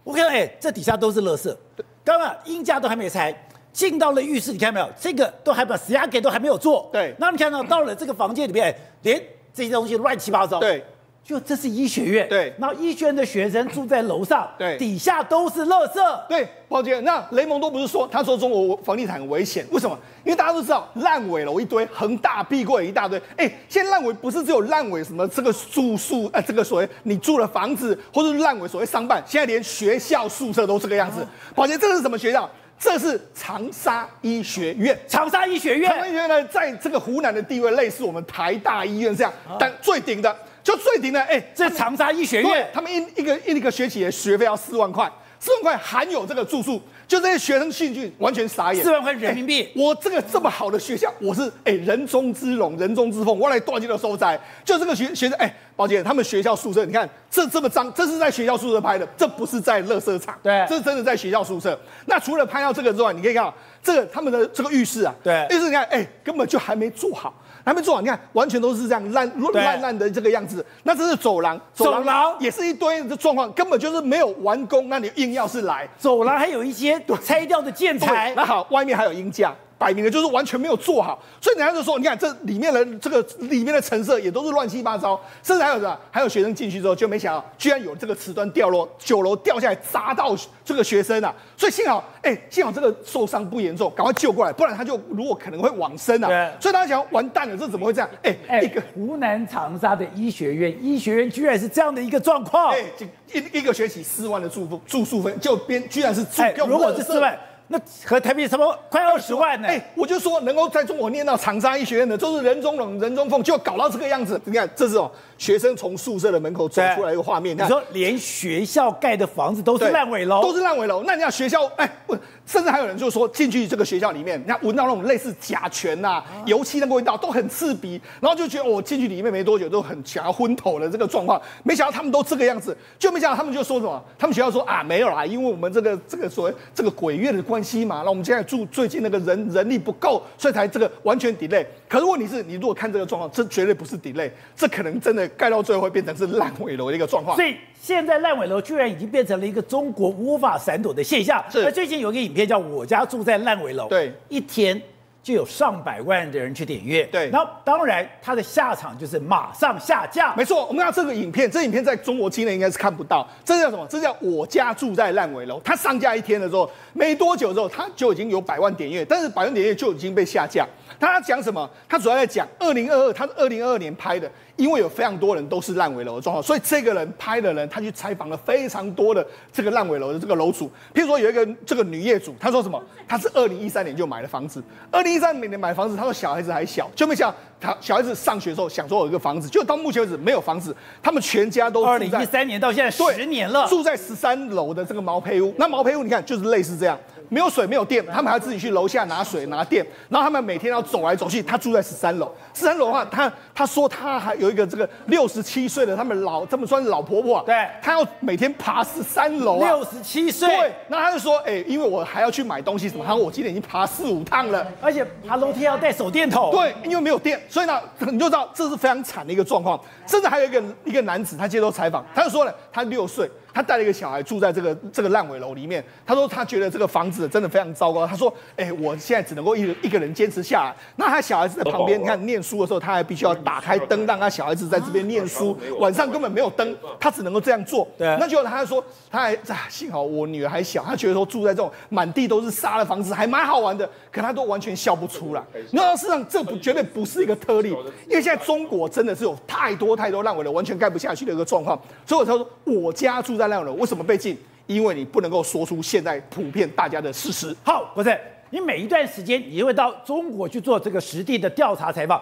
我看到，哎，这底下都是垃圾，刚刚衣架都还没拆，进到了浴室，你看到没有？这个都还把死牙给都还没有做，对那你看到到了这个房间里面，连这些东西乱七八糟，对，就这是医学院，对然后医学院的学生住在楼上，对底下都是垃圾，对，抱歉，那雷蒙多不是说他说中国房地产很危险？为什么？因为大家都知道烂尾楼一堆，恒大、碧桂园一大堆。哎，现在烂尾不是只有烂尾什么这个住宿，呃，这个所谓你住的房子，或者是烂尾所谓商办，现在连学校宿舍都这个样子。抱歉，这个是什么学校？这是长沙医学院。长沙医学院。长沙医院，学院呢，在这个湖南的地位类似我们台大医院这样，但最顶的就最顶的，哎，这是长沙医学院，他们一一个一个学期的学费要四万块，四万块含有这个住宿，就这些学生兴趣完全傻眼，四万块人民币。哎我这个这么好的学校，我是哎人中之龙，人中之凤，我来多少的收摘。就这个学学生，哎，宝姐，他们学校宿舍，你看这这么脏，这是在学校宿舍拍的，这不是在垃圾场，对这是真的在学校宿舍。那除了拍到这个之外，你可以看到这个他们的这个浴室啊，对浴室你看，哎，根本就还没做好。还没做好，你看，完全都是这样烂烂烂的这个样子。那这是走廊，走廊也是一堆的状况，根本就是没有完工。那你硬要是来，走廊还有一些拆掉的建材，那好，外面还有鹰架，摆明了就是完全没有做好。所以人家就说，你看这里面的这个里面的成色也都是乱七八糟，甚至还有什么？还有学生进去之后就没想到，居然有这个瓷砖掉落，九楼掉下来砸到这个学生啊！所以幸好，哎，幸好这个受伤不严重，赶快救过来，不然他就如果可能会往生啊对。所以大家想，完蛋了，这怎么会这样？哎，哎一个。，湖南长沙的医学院，医学院居然是这样的一个状况。哎，这一一个学期四万的住宿住宿费，就边居然是住哎，如果是四万，那和台币什么快二十万呢。哎、我就说能够在中国念到长沙医学院的，都是人中龙、人中凤，就搞到这个样子。你看，这是哦，学生从宿舍的门口走出来一个画面。看你说连学校盖的房子都是烂尾楼，都是烂尾楼。那你看学校，哎，不，甚至还有人就说进去这个学校里面，你看闻到那种类似甲醛呐、油漆那个味道，都很刺鼻，然后就觉得我、进去里面没多久都很想要昏头的这个状况。没想到他们都这个样子，就没想到他们就说什么？他们学校说啊，没有啦，因为我们这个这个所谓这个鬼月的关系嘛，那我们现在住最近那个人人力不够，所以才这个完全 delay。可是问题是你如果看这个状况，这绝对不是 delay，这可能真的盖到最后会变成是烂尾楼的一个状况。所以现在烂尾楼居然已经变成了一个中国无法闪躲的现象。是那最近有一个影片叫《我家住在烂尾楼》，对，一天就有上百万的人去点阅，对然后当然它的下场就是马上下架，没错，我们看这个影片，这影片在中国境内应该是看不到。这叫什么？这叫我家住在烂尾楼。它上架一天的时候，没多久之后，它就已经有百万点阅，但是百万点阅就已经被下架。他讲什么？他主要在讲二零二二，他是二零二二年拍的，因为有非常多人都是烂尾楼的状况，所以这个人拍的人，他去采访了非常多的这个烂尾楼的这个楼主。譬如说有一个这个女业主，她说什么？她是二零一三年就买了房子，二零一三年买房子，她说小孩子还小，就没想她小孩子上学的时候想说有一个房子，就到目前为止没有房子，他们全家都二零一三年到现在对十年了，住在十三楼的这个毛坯屋。那毛坯屋你看就是类似这样，没有水没有电，他们还要自己去楼下拿水拿电，然后他们每天要走来走去。他住在十三楼，十三楼的话，他他说他还有一个这个六十七岁的他们老，他们算是老婆婆啊，对他要每天爬十三楼啊。六十七岁，对，那他就说，哎、因为我还要去买东西什么，他说我今天已经爬四五趟了。而且爬楼梯要带手电筒，对，因为没有电，所以呢，你就知道这是非常惨的一个状况。甚至还有一个一个男子，他接受采访，他就说了，他六岁，他带了一个小孩住在这个这个烂尾楼里面。他说他觉得这个房子真的非常糟糕。他说，哎，我现在只能够一个一个人坚持下来。那他小孩子在旁边，你看念书的时候，他还必须要打开灯，让他小孩子在这边念书。晚上根本没有灯，他只能够这样做。对那结果他就说，他还啊，幸好我女儿还小，他觉得说住在这种满地都是沙的房子还蛮好玩的，可他都完全笑不出来。那，事实上这不绝对不是一个特例，因为现在中国真的是有太多太多烂尾楼，完全盖不下去的一个状况。所以我才说，我家住在烂尾楼，为什么被禁？因为你不能够说出现在普遍大家的事实。好，不是你每一段时间你会到中国去做这个实地的调查采访，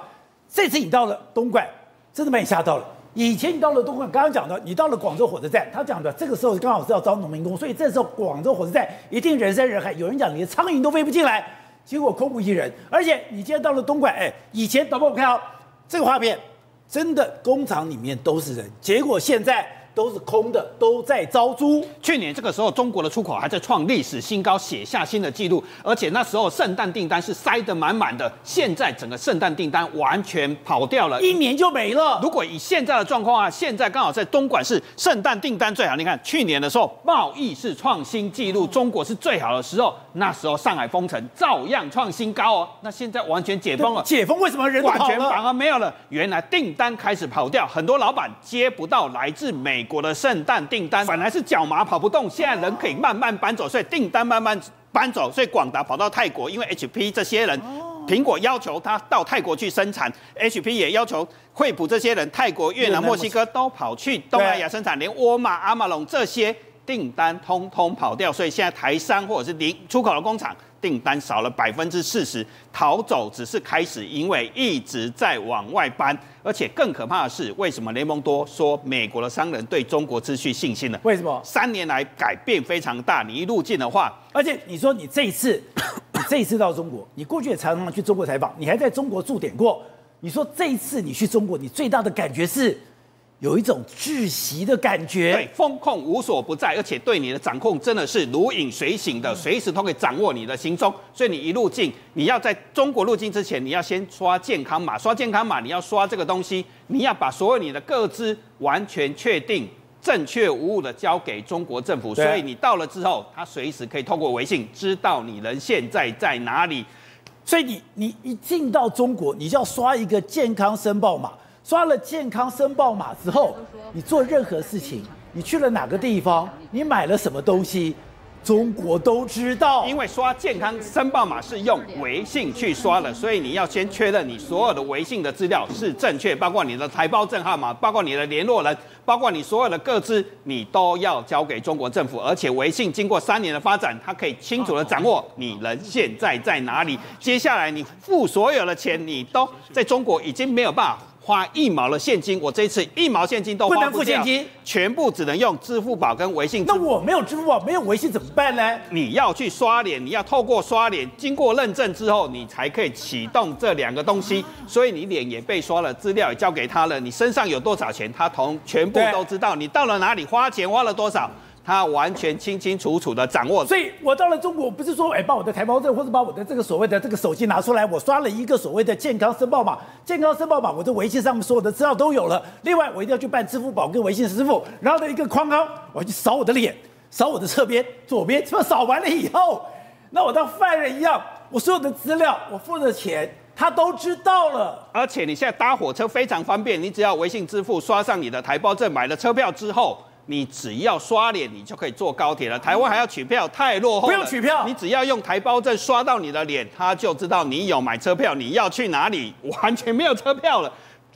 这次你到了东莞，真的把你吓到了。以前你到了东莞，刚刚讲的，你到了广州火车站，他讲的这个时候刚好是要招农民工，所以这时候广州火车站一定人山人海，有人讲连苍蝇都飞不进来，结果空无一人。而且你今天到了东莞，哎，以前导播我看到这个画面，真的工厂里面都是人，结果现在都是空的，都在招租。去年这个时候，中国的出口还在创历史新高，写下新的纪录。而且那时候圣诞订单是塞得满满的，现在整个圣诞订单完全跑掉了。一年就没了。如果以现在的状况啊，现在刚好在东莞是圣诞订单最好。你看去年的时候，贸易是创新纪录，中国是最好的时候，那时候上海封城照样创新高哦。那现在完全解封了，解封为什么人跑完全反？而没有了。原来订单开始跑掉，很多老板接不到来自美国的圣诞订单，本来是脚麻跑不动，现在人可以慢慢搬走，所以订单慢慢搬走，所以广达跑到泰国，因为 HP 这些人。苹果要求他到泰国去生产，HP 也要求惠普这些人，泰国、越南、墨西哥都跑去东南亚生产，连沃尔玛、阿玛龙这些订单通通跑掉，所以现在台商或者是零出口的工厂订单少了百分之四十，逃走只是开始，因为一直在往外搬。而且更可怕的是，为什么雷蒙多说美国的商人对中国失去信心了？为什么？三年来改变非常大，你一路进的话，而且你说你这一次，你这一次到中国，你过去也常常去中国采访，你还在中国驻点过。你说这一次你去中国，你最大的感觉是？有一种窒息的感觉，对，风控无所不在，而且对你的掌控真的是如影随形的，随时都可以掌握你的行踪。所以你一入境，你要在中国入境之前，你要先刷健康码，刷健康码，你要刷这个东西，你要把所有你的个资完全确定、正确无误的交给中国政府。所以你到了之后，他随时可以透过微信知道你人现在在哪里。所以你你一进到中国，你就要刷一个健康申报码。刷了健康申报码之后，你做任何事情，你去了哪个地方，你买了什么东西，中国都知道。因为刷健康申报码是用微信去刷的，所以你要先确认你所有的微信的资料是正确，包括你的台胞证号码，包括你的联络人，包括你所有的各资，你都要交给中国政府。而且微信经过三年的发展，它可以清楚的掌握你人现在在哪里。接下来你付所有的钱，你都在中国已经没有办法。花一毛的现金，我这一次一毛现金都不能付现金，全部只能用支付宝跟微信。那我没有支付宝，没有微信怎么办呢？你要去刷脸，你要透过刷脸，经过认证之后，你才可以启动这两个东西。所以你脸也被刷了，资料也交给他了，你身上有多少钱，他同全部都知道。你到了哪里花钱花了多少。他完全清清楚楚的掌握，所以我到了中国，不是说哎，把我的台胞证或者把我的这个所谓的这个手机拿出来，我刷了一个所谓的健康申报码，健康申报码，我的微信上面所有的资料都有了。另外，我一定要去办支付宝跟微信支付，然后的一个框框，我去扫我的脸，扫我的侧边、左边，这么扫完了以后，那我当犯人一样，我所有的资料，我付的钱，他都知道了。而且你现在搭火车非常方便，你只要微信支付，刷上你的台胞证，买了车票之后。你只要刷脸，你就可以坐高铁了。台湾还要取票，太落后。不用取票，你只要用台胞证刷到你的脸，他就知道你有买车票，你要去哪里，完全没有车票了，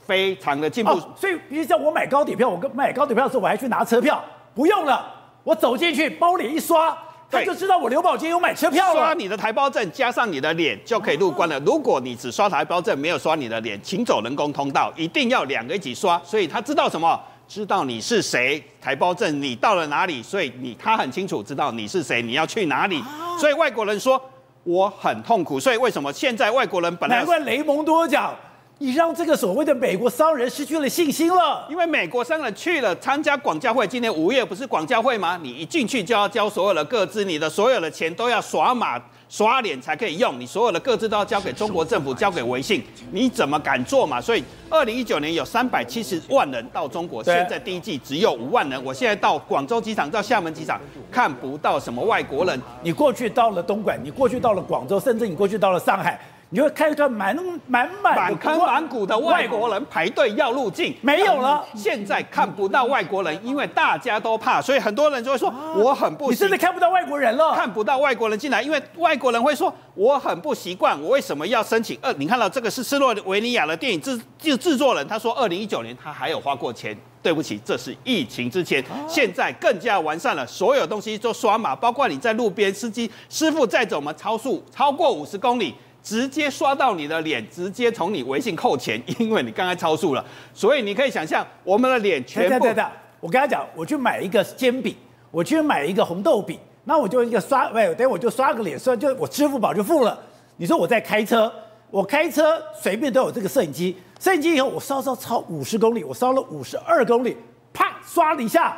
非常的进步。所以，比如像我买高铁票，我跟买高铁票的时候，我还去拿车票，不用了，我走进去，包脸一刷，他就知道我刘宝杰有买车票了。刷你的台胞证加上你的脸就可以入关了。如果你只刷台胞证，没有刷你的脸，请走人工通道，一定要两个一起刷。所以他知道什么？知道你是谁，台胞证你到了哪里，所以你他很清楚知道你是谁，你要去哪里。所以外国人说我很痛苦，所以为什么现在外国人本来难怪雷蒙多讲，你让这个所谓的美国商人失去了信心了，因为美国商人去了参加广交会，今年五月不是广交会吗？你一进去就要交所有的各资，你的所有的钱都要耍码。刷脸才可以用，你所有的各自都要交给中国政府，交给微信，你怎么敢做嘛？所以，二零一九年有三百七十万人到中国，现在第一季只有五万人。我现在到广州机场、到厦门机场，看不到什么外国人。你过去到了东莞，你过去到了广州，甚至你过去到了上海。你会看到满满满满坑满谷的外国人排队要入境，没有了。现在看不到外国人，因为大家都怕，所以很多人就会说我很不。你真的看不到外国人了？看不到外国人进来，因为外国人会说我很不习惯，我为什么要申请？呃，你看到这个是斯洛维尼亚的电影制制制作人，他说二零一九年他还有花过钱。对不起，这是疫情之前，现在更加完善了，所有东西都刷码，包括你在路边司机师傅载着我们超速超过五十公里。直接刷到你的脸，直接从你微信扣钱，因为你刚才超速了，所以你可以想象我们的脸全部。对对对，我跟他讲，我去买一个煎饼，我去买一个红豆饼，那我就一个刷，喂，等我就刷个脸，刷就我支付宝就付了。你说我在开车，我开车随便都有这个摄影机，摄影机以后我稍稍超五十公里，我烧了五十二公里，啪刷了一下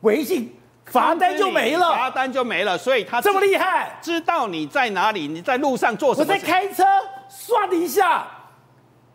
微信。罚单就没了，罚单就没了，所以他这么厉害，知道你在哪里，你在路上做什么？我在开车，刷的一下，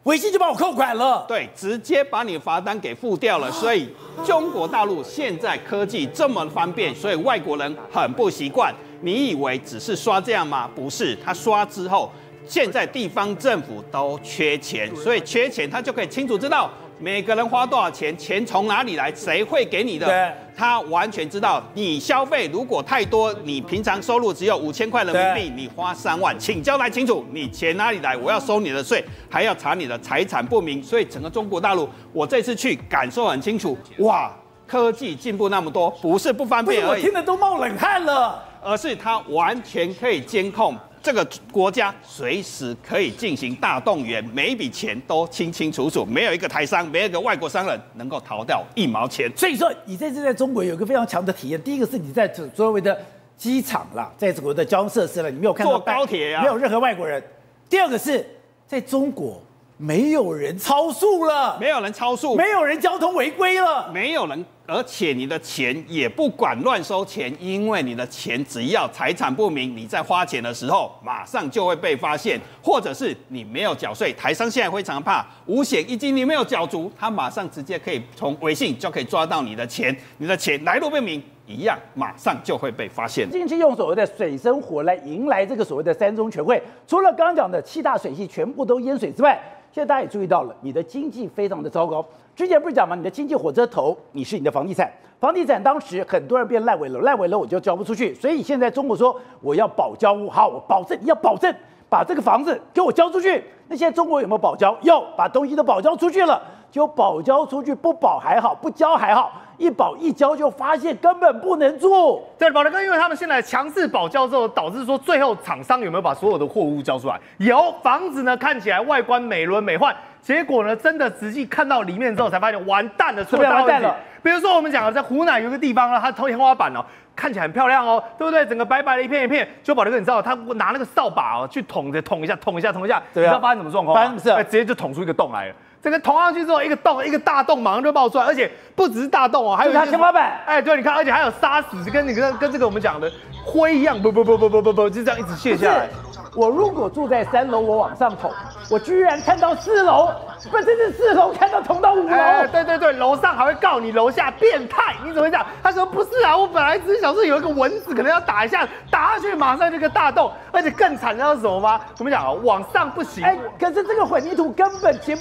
微信就把我扣款了。对，直接把你罚单给付掉了。所以中国大陆现在科技这么方便，所以外国人很不习惯。你以为只是刷这样吗？不是，他刷之后，现在地方政府都缺钱，所以缺钱他就可以清楚知道。每个人花多少钱？钱从哪里来？谁会给你的？他完全知道。你消费如果太多，你平常收入只有五千块人民币，你花三万，请交代清楚，你钱哪里来？我要收你的税，还要查你的财产不明。所以整个中国大陆，我这次去感受很清楚。哇，科技进步那么多，不是不方便而已。我听得都冒冷汗了。而是它完全可以监控这个国家随时可以进行大动员，每一笔钱都清清楚楚，没有一个台商，没有一个外国商人能够逃掉一毛钱。所以说，你这次在中国有一个非常强的体验。第一个是你在所谓的机场啦，在中国的交通设施了，你没有看到坐高铁啊没有任何外国人。第二个是在中国没有人超速了，没有人超速，没有人交通违规了。没有人，而且你的钱也不管乱收钱，因为你的钱只要财产不明，你在花钱的时候马上就会被发现，或者是你没有缴税。台商现在非常怕五险一金，你没有缴足，他马上直接可以从微信就可以抓到你的钱，你的钱来路不明，一样马上就会被发现。近期用所谓的水深火来迎来这个所谓的三中全会，除了刚刚讲的七大水系全部都淹水之外，现在大家也注意到了，你的经济非常的糟糕。之前不是讲吗？你的经济火车头，你是你的房地产，房地产当时很多人变烂尾楼，烂尾楼我就交不出去，所以现在中国说我要保交屋，好，我保证要保证把这个房子给我交出去。那现在中国有没有保交？要，把东西都保交出去了。就保交出去，不保还好，不交还好，一保一交就发现根本不能住。对，宝德哥，因为他们现在强制保交之后，导致说最后厂商有没有把所有的货物交出来？有，房子呢看起来外观美轮美奂，结果呢真的实际看到里面之后才发现完蛋了，出了大问题。比如说我们讲啊在湖南有个地方呢，它天花板哦看起来很漂亮哦，对不对？整个白白的一片一片。就宝德哥，你知道他拿那个扫把哦去捅着捅一下，捅一下，捅一下，你知道发生什么状况吗？发生什么事哎直接就捅出一个洞来了。整个捅上去之后，一个洞，一个大洞马上就冒出来，而且不只是大洞哦，还有它天花板哎，对，你看，而且还有沙子，跟你跟跟这个我们讲的灰一样，不不不不不不不，就这样一直卸下来是。，我如果住在三楼，我往上捅，我居然看到四楼，不是是四楼看到捅到五楼。哎，对对对，楼上还会告你楼下变态，你怎么会这样？他说不是啊，我本来只是想说有一个蚊子可能要打一下，打下去马上这个大洞，而且更惨的是什么吗？我们讲啊，往上不行。哎，可是这个混凝土根本填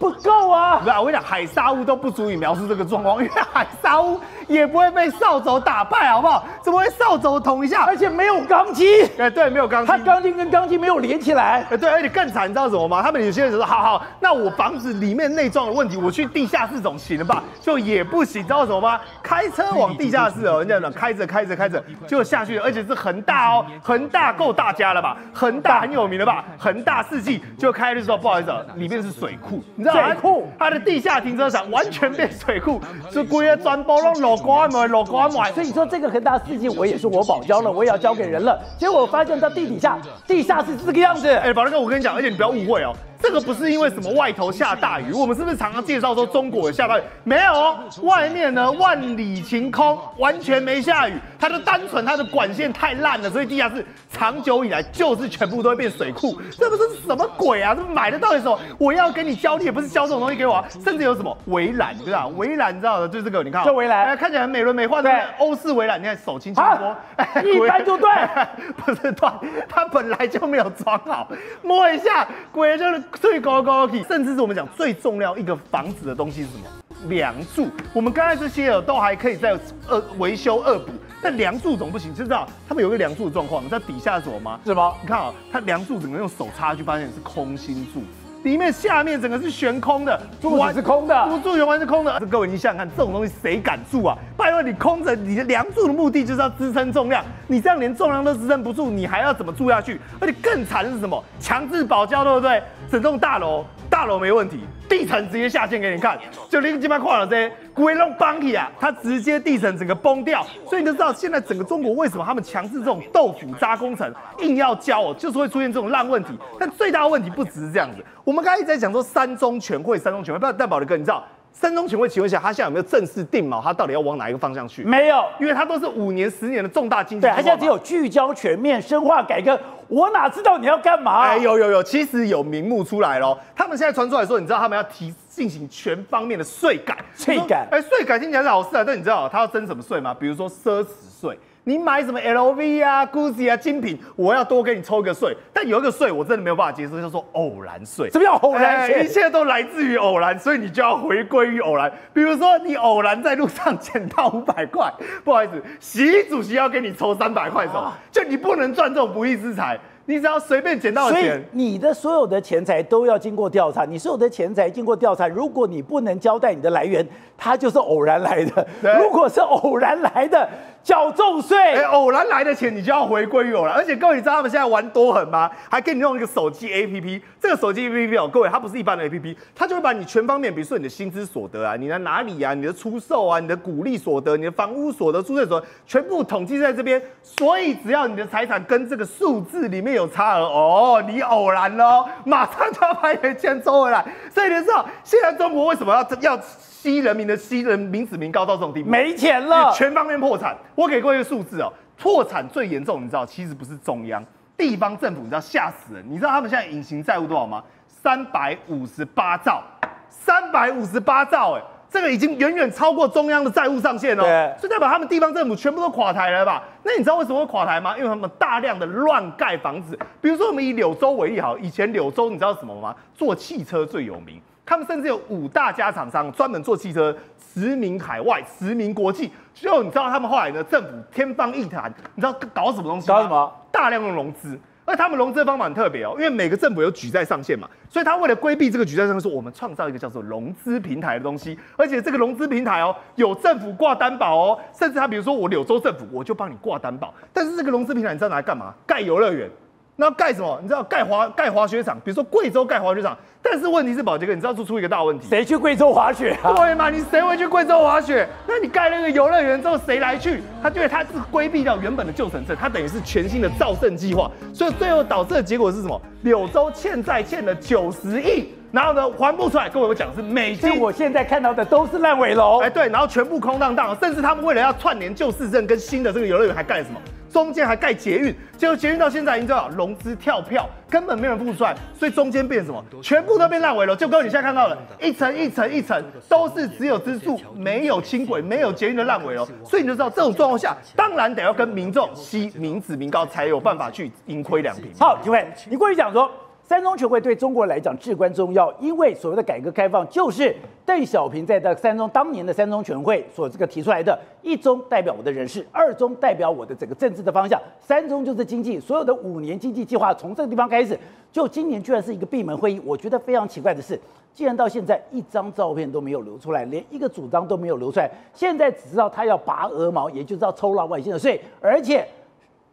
不够啊不！是啊，我跟你讲，海沙屋都不足以描述这个状况，因为海沙屋也不会被扫帚打败，好不好？怎么会扫帚捅一下？而且没有钢筋，哎，对，没有钢筋。它钢筋跟钢筋没有连起来。呃，对，而且更惨，你知道什么吗？他们有些人就说，好好，那我房子里面内装的问题，我去地下室总行了吧？就也不行，知道什么吗？开车往地下室哦，人家讲开着开着开着就下去了，而且是恒大哦，恒大够大家了吧？恒大很有名了吧？恒大世纪就开的时候，不好意思、哦，里面是水库，你知道吗水库它的地下停车场完全变水库，是规个全部都裸瓜买裸瓜买，所以说这个恒大世纪我也是我保交了，我也要交给人了。结果我发现到地底下，地下室是这个样子。哎，宝大哥，我跟你讲，而且你不要误会哦，这个不是因为什么外头下大雨，我们是不是常常介绍说中国有下大雨？没有哦，外面呢万里晴空，完全没下雨，它就单纯它的管线太烂了，所以地下室长久以来就是全部都会变水库，这不是什么鬼啊？这买的到底是什么？我要跟你交，你也不是交这种东西给我、啊，甚至有什么围栏，对吧？围栏你知道的，就是这个，你看哦，这围栏哎看起来很美轮美奂，对不对对？欧式围栏，你看手轻轻啊摸，一般就断不是断，它本来就没有装好，摸一下，果然就是最高高体，甚至是我们讲最重要一个房子的东西是什么？梁柱。我们刚才这些都还可以再呃维修恶补，但梁柱总不行，知道他们有个梁柱的状况，你知道底下是什么吗？什么？你看啊、它梁柱只能用手插去，发现是空心柱。里面下面整个是悬空的，柱子是空的柱柱完是空的。各位，你想想看，这种东西谁敢住啊？拜托你空着，你的梁柱的目的就是要支撑重量，你这样连重量都支撑不住，你还要怎么住下去？而且更惨的是什么？强制保交，对不对？整栋大楼，大楼没问题，地层直接下线给你看，就拎鸡巴跨了这些，鬼弄崩起啊，它直接地层整个崩掉，所以你就知道现在整个中国为什么他们强制这种豆腐渣工程，硬要交哦，就是会出现这种烂问题。但最大的问题不只是这样子，我们刚才一直在讲说三中全会，三中全会，不知道蛋宝的哥，你知道三中请问请问一下，他现在有没有正式定锚，他到底要往哪一个方向去？没有。因为他都是五年、十年的重大经济对，计划嘛，它现在只有聚焦全面、深化改革。我哪知道你要干嘛？哎，有有有，其实有名目出来了。他们现在传出来说，你知道他们要提进行全方面的税改，税改哎，税改听起来是好事啊，但你知道他要征什么税吗？比如说奢侈税。你买什么 LV 啊、GUCCI 啊精品，我要多给你抽一个税，但有一个税我真的没有办法接受，叫做偶然税。什么叫偶然一切都来自于偶然，所以你就要回归于偶然。比如说，你偶然在路上捡到五百块，不好意思，习主席要给你抽三百块走，就你不能赚这种不义之财，你只要随便捡到的所以钱。你的所有的钱财都要经过调查，你所有的钱财经过调查，如果你不能交代你的来源，它就是偶然来的。如果是偶然来的，缴重税哎，。偶然来的钱你就要回归于偶然，而且各位你知道他们现在玩多狠吗？还给你用一个手机 APP，这个手机 APP 哦，各位它不是一般的 APP，它就会把你全方面，比如说你的薪资所得啊，你的哪里啊，你的出售啊，你的股利所得，你的房屋所得、租税所得，全部统计在这边。所以只要你的财产跟这个数字里面有差额，哦，你偶然喽，马上就要把你的钱收回来。所以你知道现在中国为什么要要吸人民的西人民脂民高到这种地步？没钱了，全方面破产。我给各位一个数字哦，破产最严重，你知道，其实不是中央，地方政府，你知道吓死人。你知道他们现在隐形债务多少吗？三百五十八兆，三百五十八兆，哎，这个已经远远超过中央的债务上限哦。对所以代表他们地方政府全部都垮台了吧？那你知道为什么会垮台吗？因为他们大量的乱盖房子。比如说我们以柳州为例好，以前柳州你知道什么吗？做汽车最有名。他们甚至有五大家厂商专门做汽车，驰名海外，驰名国际。就你知道他们后来呢，政府天方夜谭，你知道搞什么东西？搞什么？大量的融资。而他们融资的方法很特别哦，因为每个政府有举债上限嘛，所以他为了规避这个举债上限，说我们创造一个叫做融资平台的东西，而且这个融资平台哦，有政府挂担保哦，甚至他比如说我柳州政府，我就帮你挂担保，但是这个融资平台你知道拿来干嘛？盖游乐园。那盖什么？你知道盖滑盖滑雪场，比如说贵州盖滑雪场，但是问题是宝杰哥，你知道出出一个大问题，谁去贵州滑雪啊？对嘛？你谁会去贵州滑雪？那你盖那个游乐园之后，谁来去？他觉得他是规避掉原本的旧城镇，他等于是全新的造镇计划，所以最后导致的结果是什么？柳州欠债欠了九十亿，然后呢还不出来。各位我讲的是美金。所以我现在看到的都是烂尾楼哎，。对，然后全部空荡荡，甚至他们为了要串联旧市镇跟新的这个游乐园，还盖了什么？中间还盖捷运，结果捷运到现在已经知道融资跳票，根本没有人付出来，所以中间变成什么？全部都变烂尾楼。就跟你现在看到了，一层一层一层都是只有支柱，没有轻轨，没有捷运的烂尾楼。所以你就知道这种状况下，当然得要跟民众吸民脂民膏，才有办法去盈亏两平。好，几位，你过去讲说三中全会对中国来讲至关重要，因为所谓的改革开放就是邓小平在的三中当年的三中全会所这个提出来的，一中代表我的人事，二中代表我的整个政治的方向，三中就是经济，所有的五年经济计划从这个地方开始，就今年居然是一个闭门会议，我觉得非常奇怪的是。既然到现在一张照片都没有流出来，连一个主张都没有流出来，现在只知道他要拔鹅毛，也就知道抽老百姓的税，而且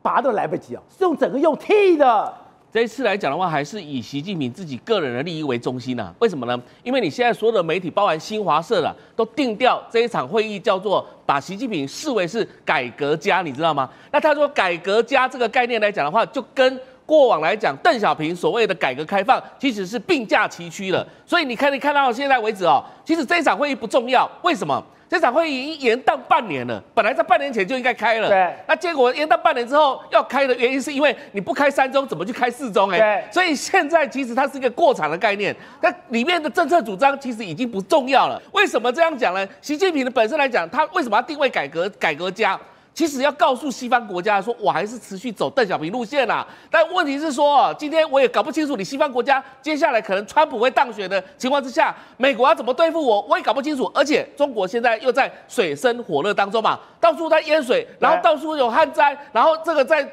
拔都来不及啊，是用整个用剃的。这一次来讲的话，还是以习近平自己个人的利益为中心啊。为什么呢？因为你现在所有的媒体，包含新华社的，都定调这一场会议叫做把习近平视为是改革家，你知道吗？那他说改革家这个概念来讲的话，就跟过往来讲，邓小平所谓的改革开放其实是并驾齐驱了。所以你看，你看到现在为止哦，其实这一场会议不重要，为什么？这场会议已经延宕半年了，本来在半年前就应该开了。对那结果延宕半年之后要开的原因，是因为你不开三中，怎么去开四中？哎，对所以现在其实它是一个过场的概念，那里面的政策主张其实已经不重要了。为什么这样讲呢？习近平的本身来讲，他为什么要定位改革改革家？其实要告诉西方国家说，我还是持续走邓小平路线啦。但问题是说，哦今天我也搞不清楚，你西方国家接下来可能川普会当选的情况之下，美国要怎么对付我，我也搞不清楚。而且中国现在又在水深火热当中嘛，到处在淹水，然后到处有旱灾，然后这个在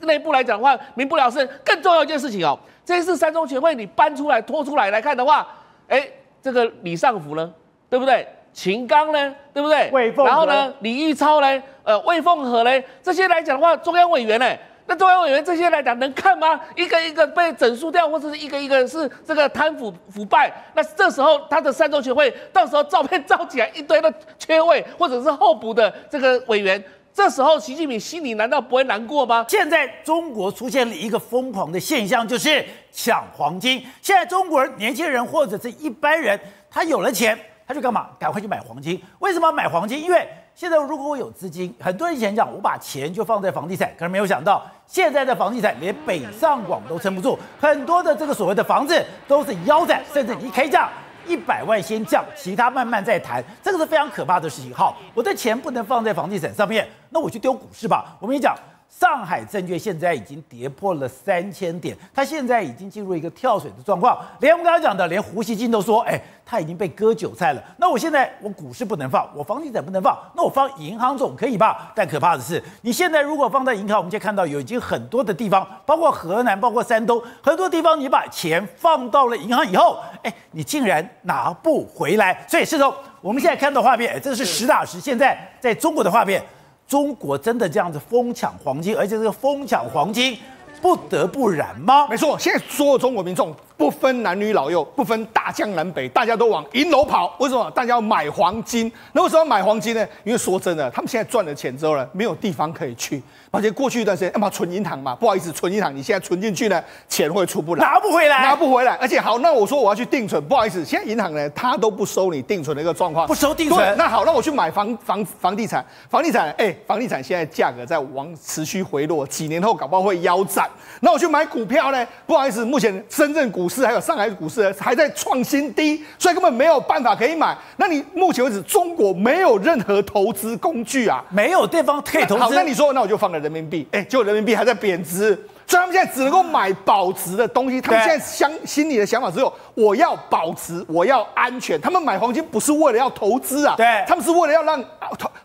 内部来讲的话，民不聊生。更重要一件事情哦，这一次三中全会你搬出来拖出来来看的话，哎，这个李尚福呢，对不对？秦刚呢，对不对？魏凤和然后呢，李玉超呢，呃，魏凤和呢，这些来讲的话，中央委员呢。那中央委员这些来讲能看吗？一个一个被整肃掉，或者是一个一个是这个贪腐腐败，那这时候他的三中全会到时候照片照起来一堆的缺位，或者是候补的这个委员，这时候习近平心里难道不会难过吗？现在中国出现了一个疯狂的现象，就是抢黄金。现在中国人年轻人或者是一般人，他有了钱，他就干嘛？赶快去买黄金。为什么要买黄金？因为现在如果我有资金，很多人以前讲我把钱就放在房地产，可是没有想到现在的房地产连北上广都撑不住，很多的这个所谓的房子都是腰斩，甚至你一开价。一百万先降，其他慢慢再谈，这个是非常可怕的事情。好，我的钱不能放在房地产上面，那我去丢股市吧。我跟你讲，上海证券现在已经跌破了三千点，它现在已经进入一个跳水的状况。连我们刚刚讲的，连胡锡进都说，哎，它已经被割韭菜了。那我现在我股市不能放，我房地产不能放，那我放银行总可以吧？但可怕的是，你现在如果放在银行，我们就看到有已经很多的地方，包括河南，包括山东，很多地方你把钱放到了银行以后，哎，你竟然拿不回来。所以，是头，我们现在看到画面，哎，这是实打实现在在中国的画面。中国真的这样子疯抢黄金，而且这个疯抢黄金不得不然吗？没错，现在所有中国民众不分男女老幼，不分大江南北，大家都往银楼跑。为什么？大家要买黄金。那为什么要买黄金呢？因为说真的，他们现在赚了钱之后呢，没有地方可以去。而且过去一段时间，要么存银行嘛，不好意思，存银行，你现在存进去呢，钱会出不来，拿不回来，拿不回来。而且好，那我说我要去定存，不好意思，现在银行呢，他都不收你定存的一个状况，不收定存。那好，那我去买房房房地产，房地产，哎，房地产现在价格在往持续回落，几年后搞不好会腰斩。那我去买股票呢，不好意思，目前深圳股市还有上海股市还在创新低，所以根本没有办法可以买。那你目前为止，中国没有任何投资工具啊，没有地方可以投资。好，那你说，那我就放了人民币，哎，就。人民币还在贬值，所以他们现在只能够买保值的东西。他们现在想心里的想法只有我要保值，我要安全。他们买黄金不是为了要投资啊，对，他们是为了要让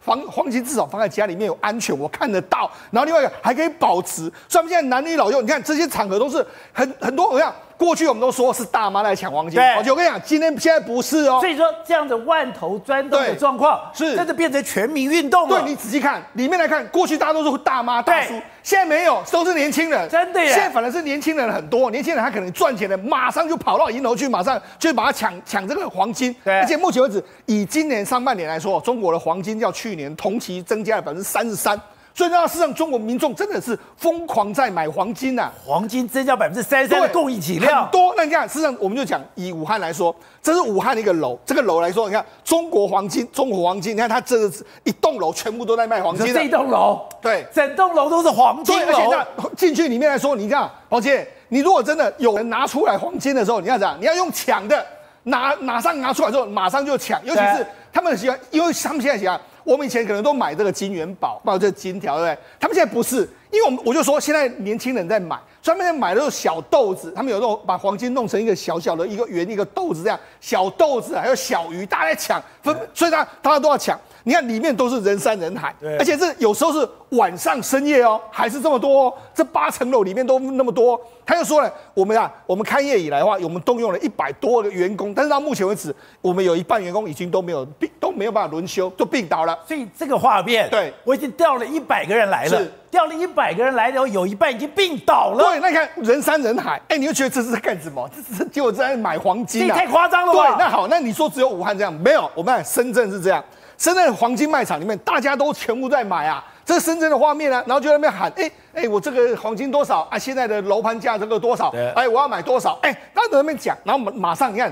黄黄金至少放在家里面有安全，我看得到。然后另外一个还可以保值。所以他们现在男女老幼，你看这些场合都是很很多，我想。过去我们都说是大妈来抢黄金，对，我跟你讲，今天现在不是哦。所以说这样子万头钻洞的状况，是真的变成全民运动了。对你仔细看里面来看，过去大家都是大妈大叔，现在没有，都是年轻人。真的耶！现在反而是年轻人很多，年轻人他可能赚钱的，马上就跑到银楼去，马上就把它抢抢这个黄金。对，而且目前为止，以今年上半年来说，中国的黄金较去年同期增加了百分之三十三。所以，那事实上，中国民众真的是疯狂在买黄金呐，黄金增加百分之三十三的供应体量很多。那你看，事实上，我们就讲以武汉来说，这是武汉的一个楼，这个楼来说，你看中国黄金，中国黄金，你看它这个一栋楼全部都在卖黄金，这栋楼，对，整栋楼都是黄金楼。进去里面来说，你看，黄姐，你如果真的有人拿出来黄金的时候，你要怎样？你要用抢的，拿马上拿出来之后，马上就抢，尤其是他们喜欢，因为他们现在喜欢。我们以前可能都买这个金元宝，包括这金条，对不对？他们现在不是，因为我们我就说，现在年轻人在买，专门在买的是小豆子，他们有那种把黄金弄成一个小小的一个圆一个豆子这样，小豆子还有小鱼，大家在抢，分，所以大大家都要抢。你看里面都是人山人海，而且这有时候是晚上深夜哦，还是这么多，哦，这八层楼里面都那么多。他又说了，我们啊，我们开业以来的话，我们动用了一百多个员工，但是到目前为止，我们有一半员工已经都没有病，都没有办法轮休，都病倒了。所以这个画面，对我已经调了一百个人来了，调了一百个人来了，有一半已经病倒了。对，那你看人山人海，哎，你又觉得这是在干什么？这是结果在买黄金啊？太夸张了吧？对，那好，那你说只有武汉这样？没有，我们看深圳是这样。深圳的黄金卖场里面，大家都全部在买啊，这是深圳的画面啊，然后就在那边喊，哎哎，我这个黄金多少啊？现在的楼盘价这个多少？哎，我要买多少？哎，他在那边讲，然后马马上你看。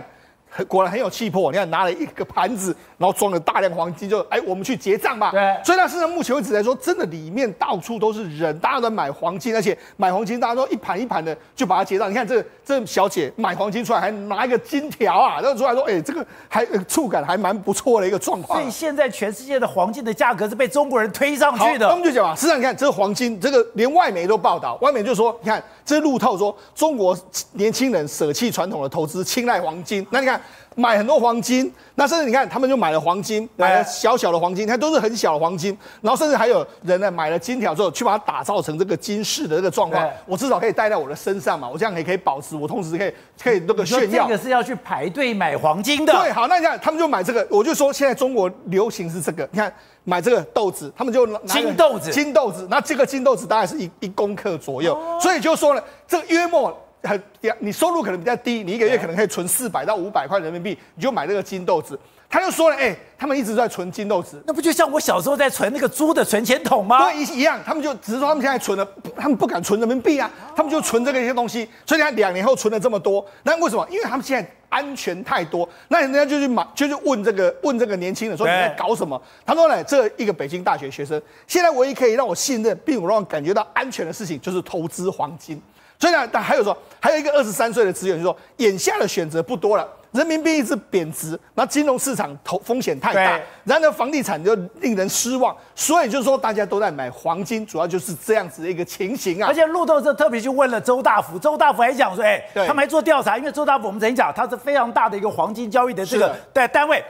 果然很有气魄，你看拿了一个盘子，然后装了大量黄金，就哎，我们去结账吧。对，所以那事实上目前为止来说，真的里面到处都是人，大家都买黄金，而且买黄金大家都一盘一盘的就把它结账。你看这这小姐买黄金出来，还拿一个金条啊，然后出来说，哎，这个还触感还蛮不错的一个状况。所以现在全世界的黄金的价格是被中国人推上去的。他们就讲啊，实际上你看这个黄金，这个连外媒都报道，外媒就说，你看这路透说中国年轻人舍弃传统的投资，青睐黄金。那你看。买很多黄金，那甚至你看，他们就买了黄金，买了小小的黄金，它都是很小的黄金，然后甚至还有人呢买了金条之后，去把它打造成这个金饰的这个状况，我至少可以戴在我的身上嘛，我这样也可以保持，我同时可以可以那个炫耀。这个是要去排队买黄金的。对，好，那你看他们就买这个，我就说现在中国流行是这个，你看买这个豆子，他们就拿金豆子，金豆子，那这个金豆子大概是一一公克左右，所以就说了，这个约莫。很，你收入可能比较低，你一个月可能可以存四百到五百块人民币，你就买这个金豆子。他就说了，哎，他们一直在存金豆子，那不就像我小时候在存那个猪的存钱筒吗？对，一一样。他们就只是说他们现在存了，他们不敢存人民币啊，他们就存这个一些东西。所以你看，两年后存了这么多，那为什么？因为他们现在安全太多。那人家就去买，就去问这个问这个年轻人说你在搞什么？他说呢，这一个北京大学学生，现在唯一可以让我信任并让我感觉到安全的事情，就是投资黄金。所以呢，但还有说，还有一个二十三岁的职员就说，眼下的选择不多了，人民币一直贬值，那金融市场投风险太大，然后房地产就令人失望，所以就是说大家都在买黄金，主要就是这样子的一个情形啊。而且路透社特别去问了周大福，周大福还讲说，哎，他们还做调查，因为周大福我们曾经讲，他是非常大的一个黄金交易的这个对单位，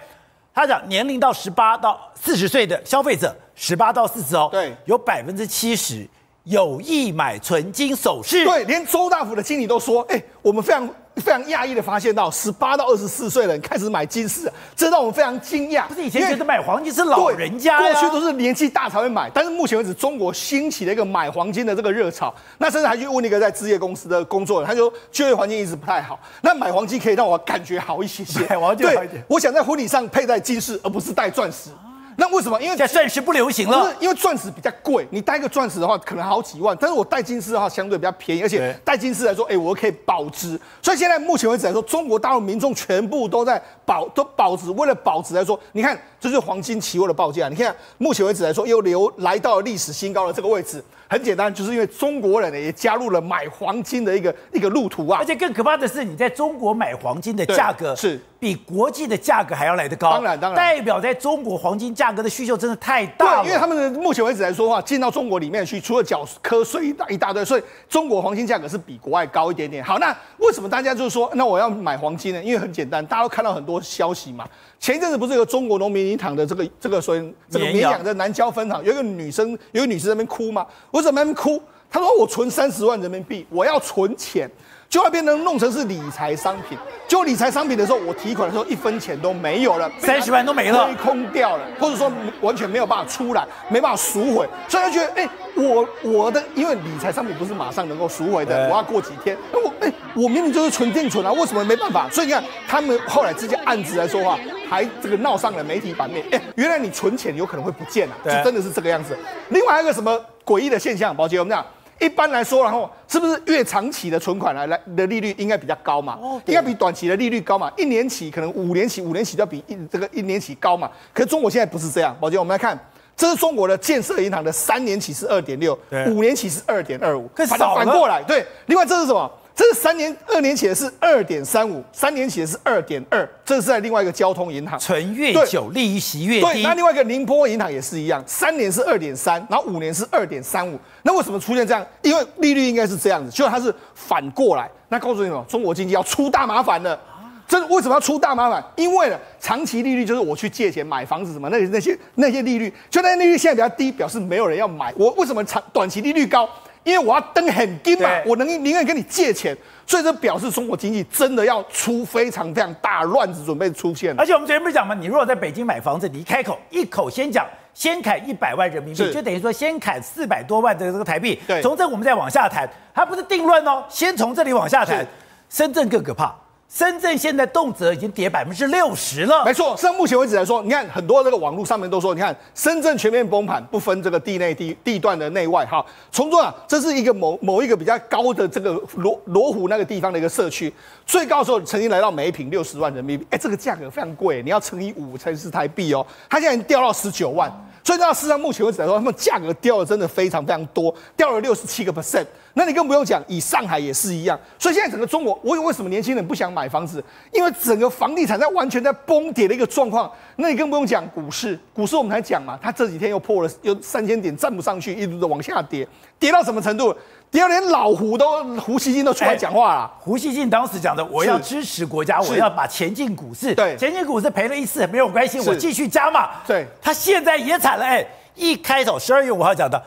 他讲年龄到十八到四十岁的消费者，十八到四十哦，对，有百分之七十。有意买纯金首饰，对，连周大福的经理都说，哎，我们非常非常讶异的发现到，十八到二十四岁的人开始买金饰，这让我们非常惊讶。不是以前觉得买黄金是老人家呀，过去都是年纪大才会买，但是目前为止，中国兴起了一个买黄金的这个热潮。那甚至还去问一个在置业公司的工作人员，他说就业环境一直不太好，那买黄金可以让我感觉好一些些。买黄金好一点对，我想在婚礼上佩戴金饰，而不是戴钻石。那为什么？因为现在钻石不流行不是了。因为钻石比较贵，你戴一个钻石的话可能好几万，但是我戴金饰的话相对比较便宜，而且戴金饰来说，哎、我可以保值。所以现在目前为止来说，中国大陆民众全部都在保都保值，为了保值来说，你看这就是黄金期货的报价，你看目前为止来说又流来到了历史新高的这个位置。很简单，就是因为中国人呢也加入了买黄金的一个一个路途啊而。且更可怕的是，你在中国买黄金的价格是比国际的价格还要来得高。当然当然代表在中国黄金价格的需求真的太大了。对，因为他们的目前为止来说的话，进到中国里面去，除了缴课税一大一大堆，所以中国黄金价格是比国外高一点点。好，那为什么大家就是说，那我要买黄金呢？因为很简单，大家都看到很多消息嘛。前一阵子不是有中国农民银行的这个这个所以这个绵阳的南郊分行，有一个女生，有一个女生在那边哭嘛，我怎么在那边哭？她说我存三十万人民币，我要存钱。就要变成弄成是理财商品，就理财商品的时候，我提款的时候一分钱都没有了，三十万都没了亏空掉了，或者说完全没有办法出来，没办法赎回，所以他觉得，哎、我我的因为理财商品不是马上能够赎回的，我要过几天，那我哎、我明明就是存定存啊，为什么没办法？所以你看，他们后来直接案子来说话，还这个闹上了媒体版面，哎、原来你存钱有可能会不见啊，就真的是这个样子。另外一个什么诡异的现象，宝杰，我们讲。一般来说，然后是不是越长期的存款来来的利率应该比较高嘛？应该比短期的利率高嘛？一年期可能五年期，五年期都要比一这个一年期高嘛？可是中国现在不是这样，宝杰，我们来看，这是中国的建设银行的三年期是二点六对，五年期是二点二五，反更少了反过来，对。另外这是什么？这是三年二年期的是二点三五，三年期的是二点二，这是在另外一个交通银行。存越对久，利息越对，低那。另外一个宁波银行也是一样，三年是二点三，然后五年是二点三五。那为什么出现这样？因为利率应该是这样子，结果它是反过来。那告诉你们，中国经济要出大麻烦了。这为什么要出大麻烦？因为呢，长期利率就是我去借钱买房子什么，那那些那些利率，就那些利率现在比较低，表示没有人要买。我为什么长短期利率高？因为我要登很低嘛，我能宁愿跟你借钱，所以这表示中国经济真的要出非常非常大的乱子，准备出现了而。且我们昨天不是讲吗？你如果在北京买房子，你一开口一口先讲，先砍一百万人民币，就等于说先砍四百多万的这个台币。对从这我们再往下谈，它不是定论哦，先从这里往下谈。深圳更可怕，深圳现在动辄已经跌百分之六十了。没错，像目前为止来说，你看很多这个网络上面都说，你看深圳全面崩盘，不分这个地内地地段的内外哈。从中啊，这是一个某某一个比较高的这个罗罗湖那个地方的一个社区，最高的时候曾经来到每一平六十万人民币，哎，这个价格非常贵，你要乘以五才是台币哦，它现在已经掉到十九万。所以到事实上，目前为止来说，他们价格掉的真的非常非常多，掉了六十七个 percent。那你更不用讲，以上海也是一样。所以现在整个中国，我为什么年轻人不想买房子？因为整个房地产在完全在崩跌的一个状况。那你更不用讲股市，股市我们才讲嘛，它这几天又破了，又三千点站不上去，一直的往下跌，跌到什么程度？跌到连老胡都胡锡进都出来讲话了。胡锡进当时讲的，我要支持国家，我要把前进股市，对。前进股市赔了一次没有关系，我继续加码。对。他现在也惨了，哎，一开头十二月五号讲的，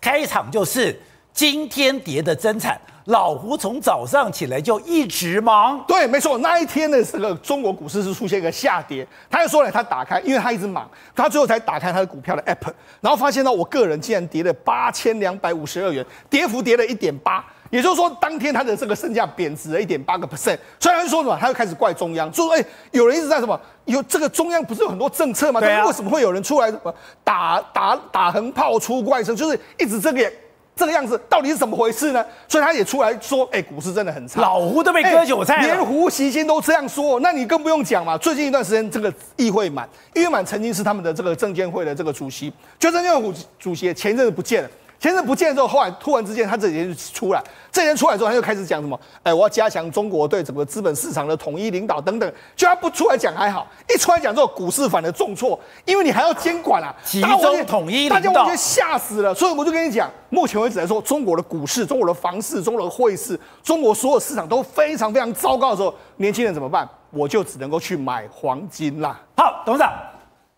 开场就是今天跌的真惨，老胡从早上起来就一直忙，对，没错，那一天的这个中国股市是出现一个下跌，他又说呢，他打开，因为他一直忙，他最后才打开他的股票的 app，然后发现到我个人竟然跌了八千两百五十二元，跌幅跌了一点八。也就是说，当天他的这个身价贬值了一点八个 percent，所以他就说什么，他就开始怪中央，就说，哎、有人一直在什么，有这个中央不是有很多政策吗？对啊但是为什么会有人出来什么打打打横炮出怪声，就是一直这个这个样子，到底是怎么回事呢？所以他也出来说，哎、股市真的很差，老胡都被割韭菜连胡锡进都这样说，那你更不用讲嘛。最近一段时间，这个议会满，议会满曾经是他们的这个证监会的这个主席，就证监会主席前一阵子不见了。前一阵不见之后，后来突然之间他这几天就出来，这天出来之后，他就开始讲什么？哎，我要加强中国对整个资本市场的统一领导等等。就他不出来讲还好，一出来讲之后，股市反而重挫，因为你还要监管啊，集中统一大家完全吓死了。所以我就跟你讲，目前为止来说，中国的股市、中国的房市、中国的汇市、中国所有市场都非常非常糟糕的时候，年轻人怎么办？我就只能够去买黄金啦。好，董事长，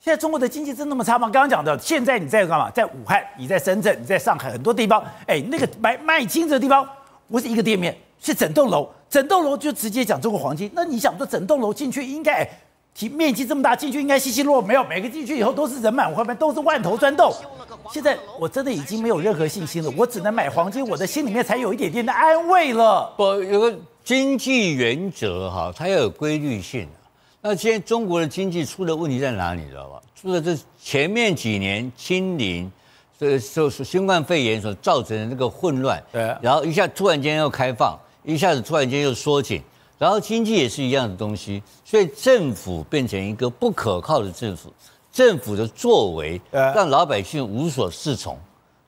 现在中国的经济真那么差吗？刚刚讲的，现在你在干嘛？在武汉，你在深圳，你在上海，很多地方，哎，那个卖卖金子的地方不是一个店面，是整栋楼，整栋楼就直接讲中国黄金。那你想说整栋楼进去应该？体面积这么大，进去应该稀稀落落，没有每个进去以后都是人满为患，都是万头钻洞。现在我真的已经没有任何信心了，我只能买黄金，我的心里面才有一点点的安慰了。不，有个经济原则哈，它要有规律性。那现在中国的经济出了问题在哪里，知道吧？出了这前面几年清零，这受新冠肺炎所造成的那个混乱，对，然后一下突然间又开放，一下子突然间又缩紧。然后经济也是一样的东西，所以政府变成一个不可靠的政府，政府的作为让老百姓无所适从，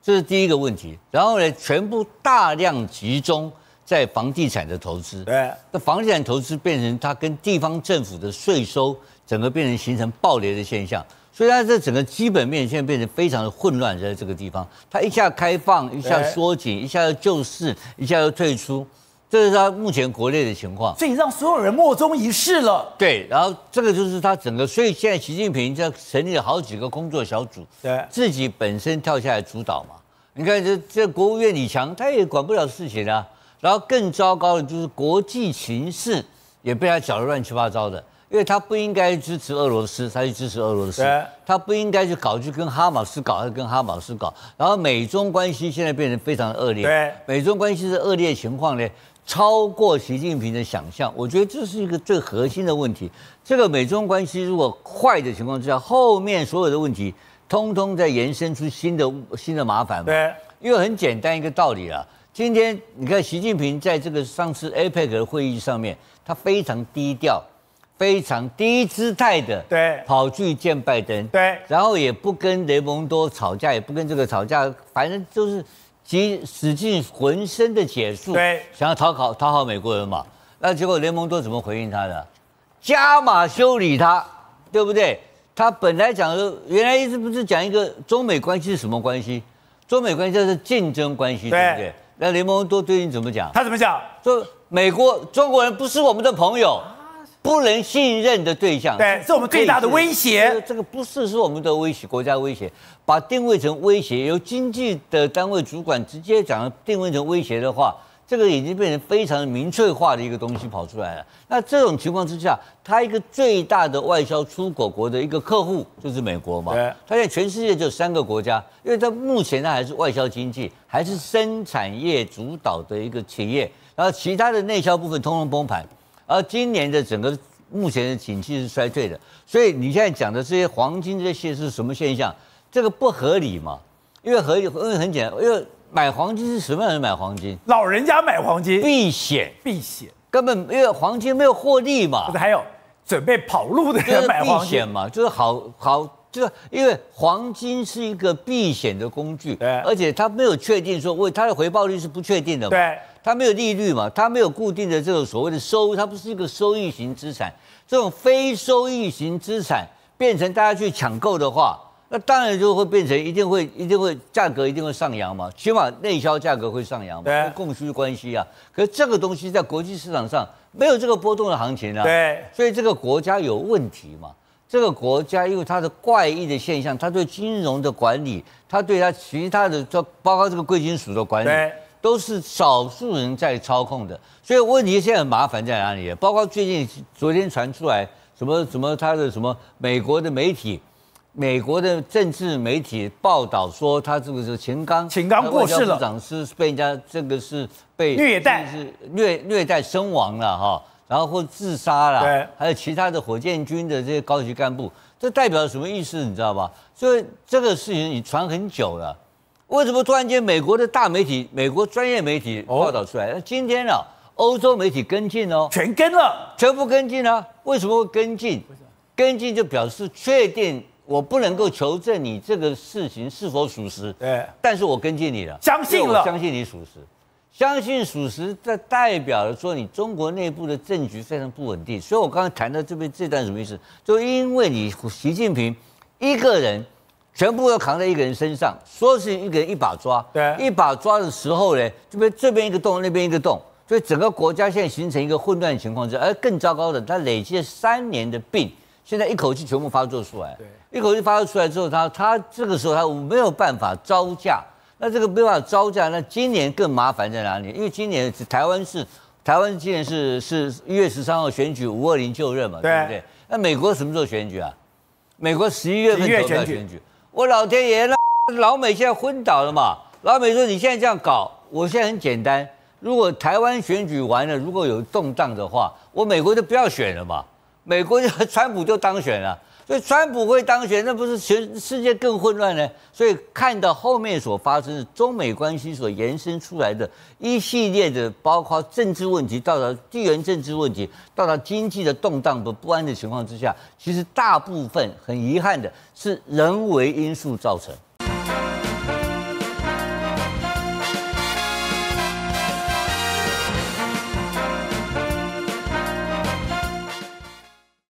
这是第一个问题。然后呢，全部大量集中在房地产的投资，对，那房地产投资变成它跟地方政府的税收整个变成形成暴雷的现象，所以它这整个基本面现在变成非常的混乱，在这个地方，它一下开放，一下缩紧，一下又救市，一下又退出。这是他目前国内的情况，所以让所有人莫衷一是了。对，然后这个就是它整个，所以现在习近平在成立了好几个工作小组，对，自己本身跳下来主导嘛。你看这这国务院李强，他也管不了事情啊。然后更糟糕的就是国际形势也被他搅得乱七八糟的，因为他不应该支持俄罗斯，他去支持俄罗斯；他不应该去搞，去跟哈马斯搞，他跟哈马斯搞。然后美中关系现在变成非常的恶劣，对，美中关系的恶劣情况呢？超过习近平的想象，我觉得这是一个最核心的问题。这个美中关系如果坏的情况之下，后面所有的问题通通在延伸出新的新的麻烦。对，因为很简单一个道理啊。今天你看习近平在这个上次 APEC 的会议上面，他非常低调、非常低姿态的，对，跑去见拜登，对，然后也不跟雷蒙多吵架，也不跟这个吵架，反正就是。即使尽浑身的解数，对，想要讨好讨好美国人嘛？那结果雷蒙多怎么回应他的？加码修理他，对不对？他本来讲的原来一直不是讲一个中美关系是什么关系？中美关系就是竞争关系，对不对？那联盟多对你怎么讲？他怎么讲？说美国中国人不是我们的朋友。不能信任的对象，对，是我们最大的威胁。这个不是是我们的威胁，国家威胁，把定位成威胁，由经济的单位主管直接讲定位成威胁的话，这个已经变成非常明确化的一个东西跑出来了。那这种情况之下，它一个最大的外销出口国的一个客户就是美国嘛？对，他在全世界就三个国家，因为它目前呢还是外销经济，还是生产业主导的一个企业，然后其他的内销部分通通崩盘。而今年的整个目前的景气是衰退的，所以你现在讲的这些黄金这些是什么现象？这个不合理嘛？因为合理，因为很简单，因为买黄金是什么人买黄金？老人家买黄金避险，避险根本因为黄金没有获利嘛。不是还有准备跑路的人买黄金嘛？就是好好，就是因为黄金是一个避险的工具，对，而且它没有确定说为它的回报率是不确定的，对。它没有利率嘛，它没有固定的这种所谓的收，它不是一个收益型资产。这种非收益型资产变成大家去抢购的话，那当然就会变成一定会一定会价格一定会上扬嘛，起码内销价格会上扬嘛，供需关系啊。可是这个东西在国际市场上没有这个波动的行情啊，对，所以这个国家有问题嘛。这个国家因为它的怪异的现象，它对金融的管理，它对它其他的，就包括这个贵金属的管理。都是少数人在操控的，所以问题现在很麻烦在哪里？包括最近昨天传出来什么什么它的什么美国的媒体，美国的政治媒体报道说他这个是秦刚，秦刚过世了，部长是被人家这个是被虐待，是虐虐待身亡了哈，然后或自杀了，对，还有其他的火箭军的这些高级干部，这代表什么意思？你知道吧？所以这个事情已传很久了。为什么突然间美国的大媒体、美国专业媒体报道出来？那今天呢？欧洲媒体跟进哦，全跟了，全部跟进啊？为什么会跟进？跟进就表示确定我不能够求证你这个事情是否属实。对，但是我跟进你了，相信了，相信你属实，相信属实，这代表了说你中国内部的政局非常不稳定。所以我刚才谈到这边这段什么意思？就因为你习近平一个人。全部都扛在一个人身上，说是一个人一把抓，对，一把抓的时候呢，这边这边一个洞，那边一个洞，所以整个国家现在形成一个混乱情况之下，而更糟糕的，他累积了三年的病，现在一口气全部发作出来，对，一口气发作出来之后，他他这个时候他没有办法招架，那这个没办法招架，那今年更麻烦在哪里？因为今年台湾是台湾今年是是一月十三号选举，五二零就任嘛，对对不对？那美国什么时候选举啊？美国十一月份11月投票选举选举。我老天爷，那老美现在昏倒了嘛？老美说你现在这样搞，我现在很简单，如果台湾选举完了，如果有动荡的话，我美国就不要选了嘛，美国就川普就当选了。所以川普会当选，那不是全世界更混乱呢？所以看到后面所发生的中美关系所延伸出来的一系列的，包括政治问题，到达地缘政治问题，到达经济的动荡不不安的情况之下，其实大部分很遗憾的是人为因素造成。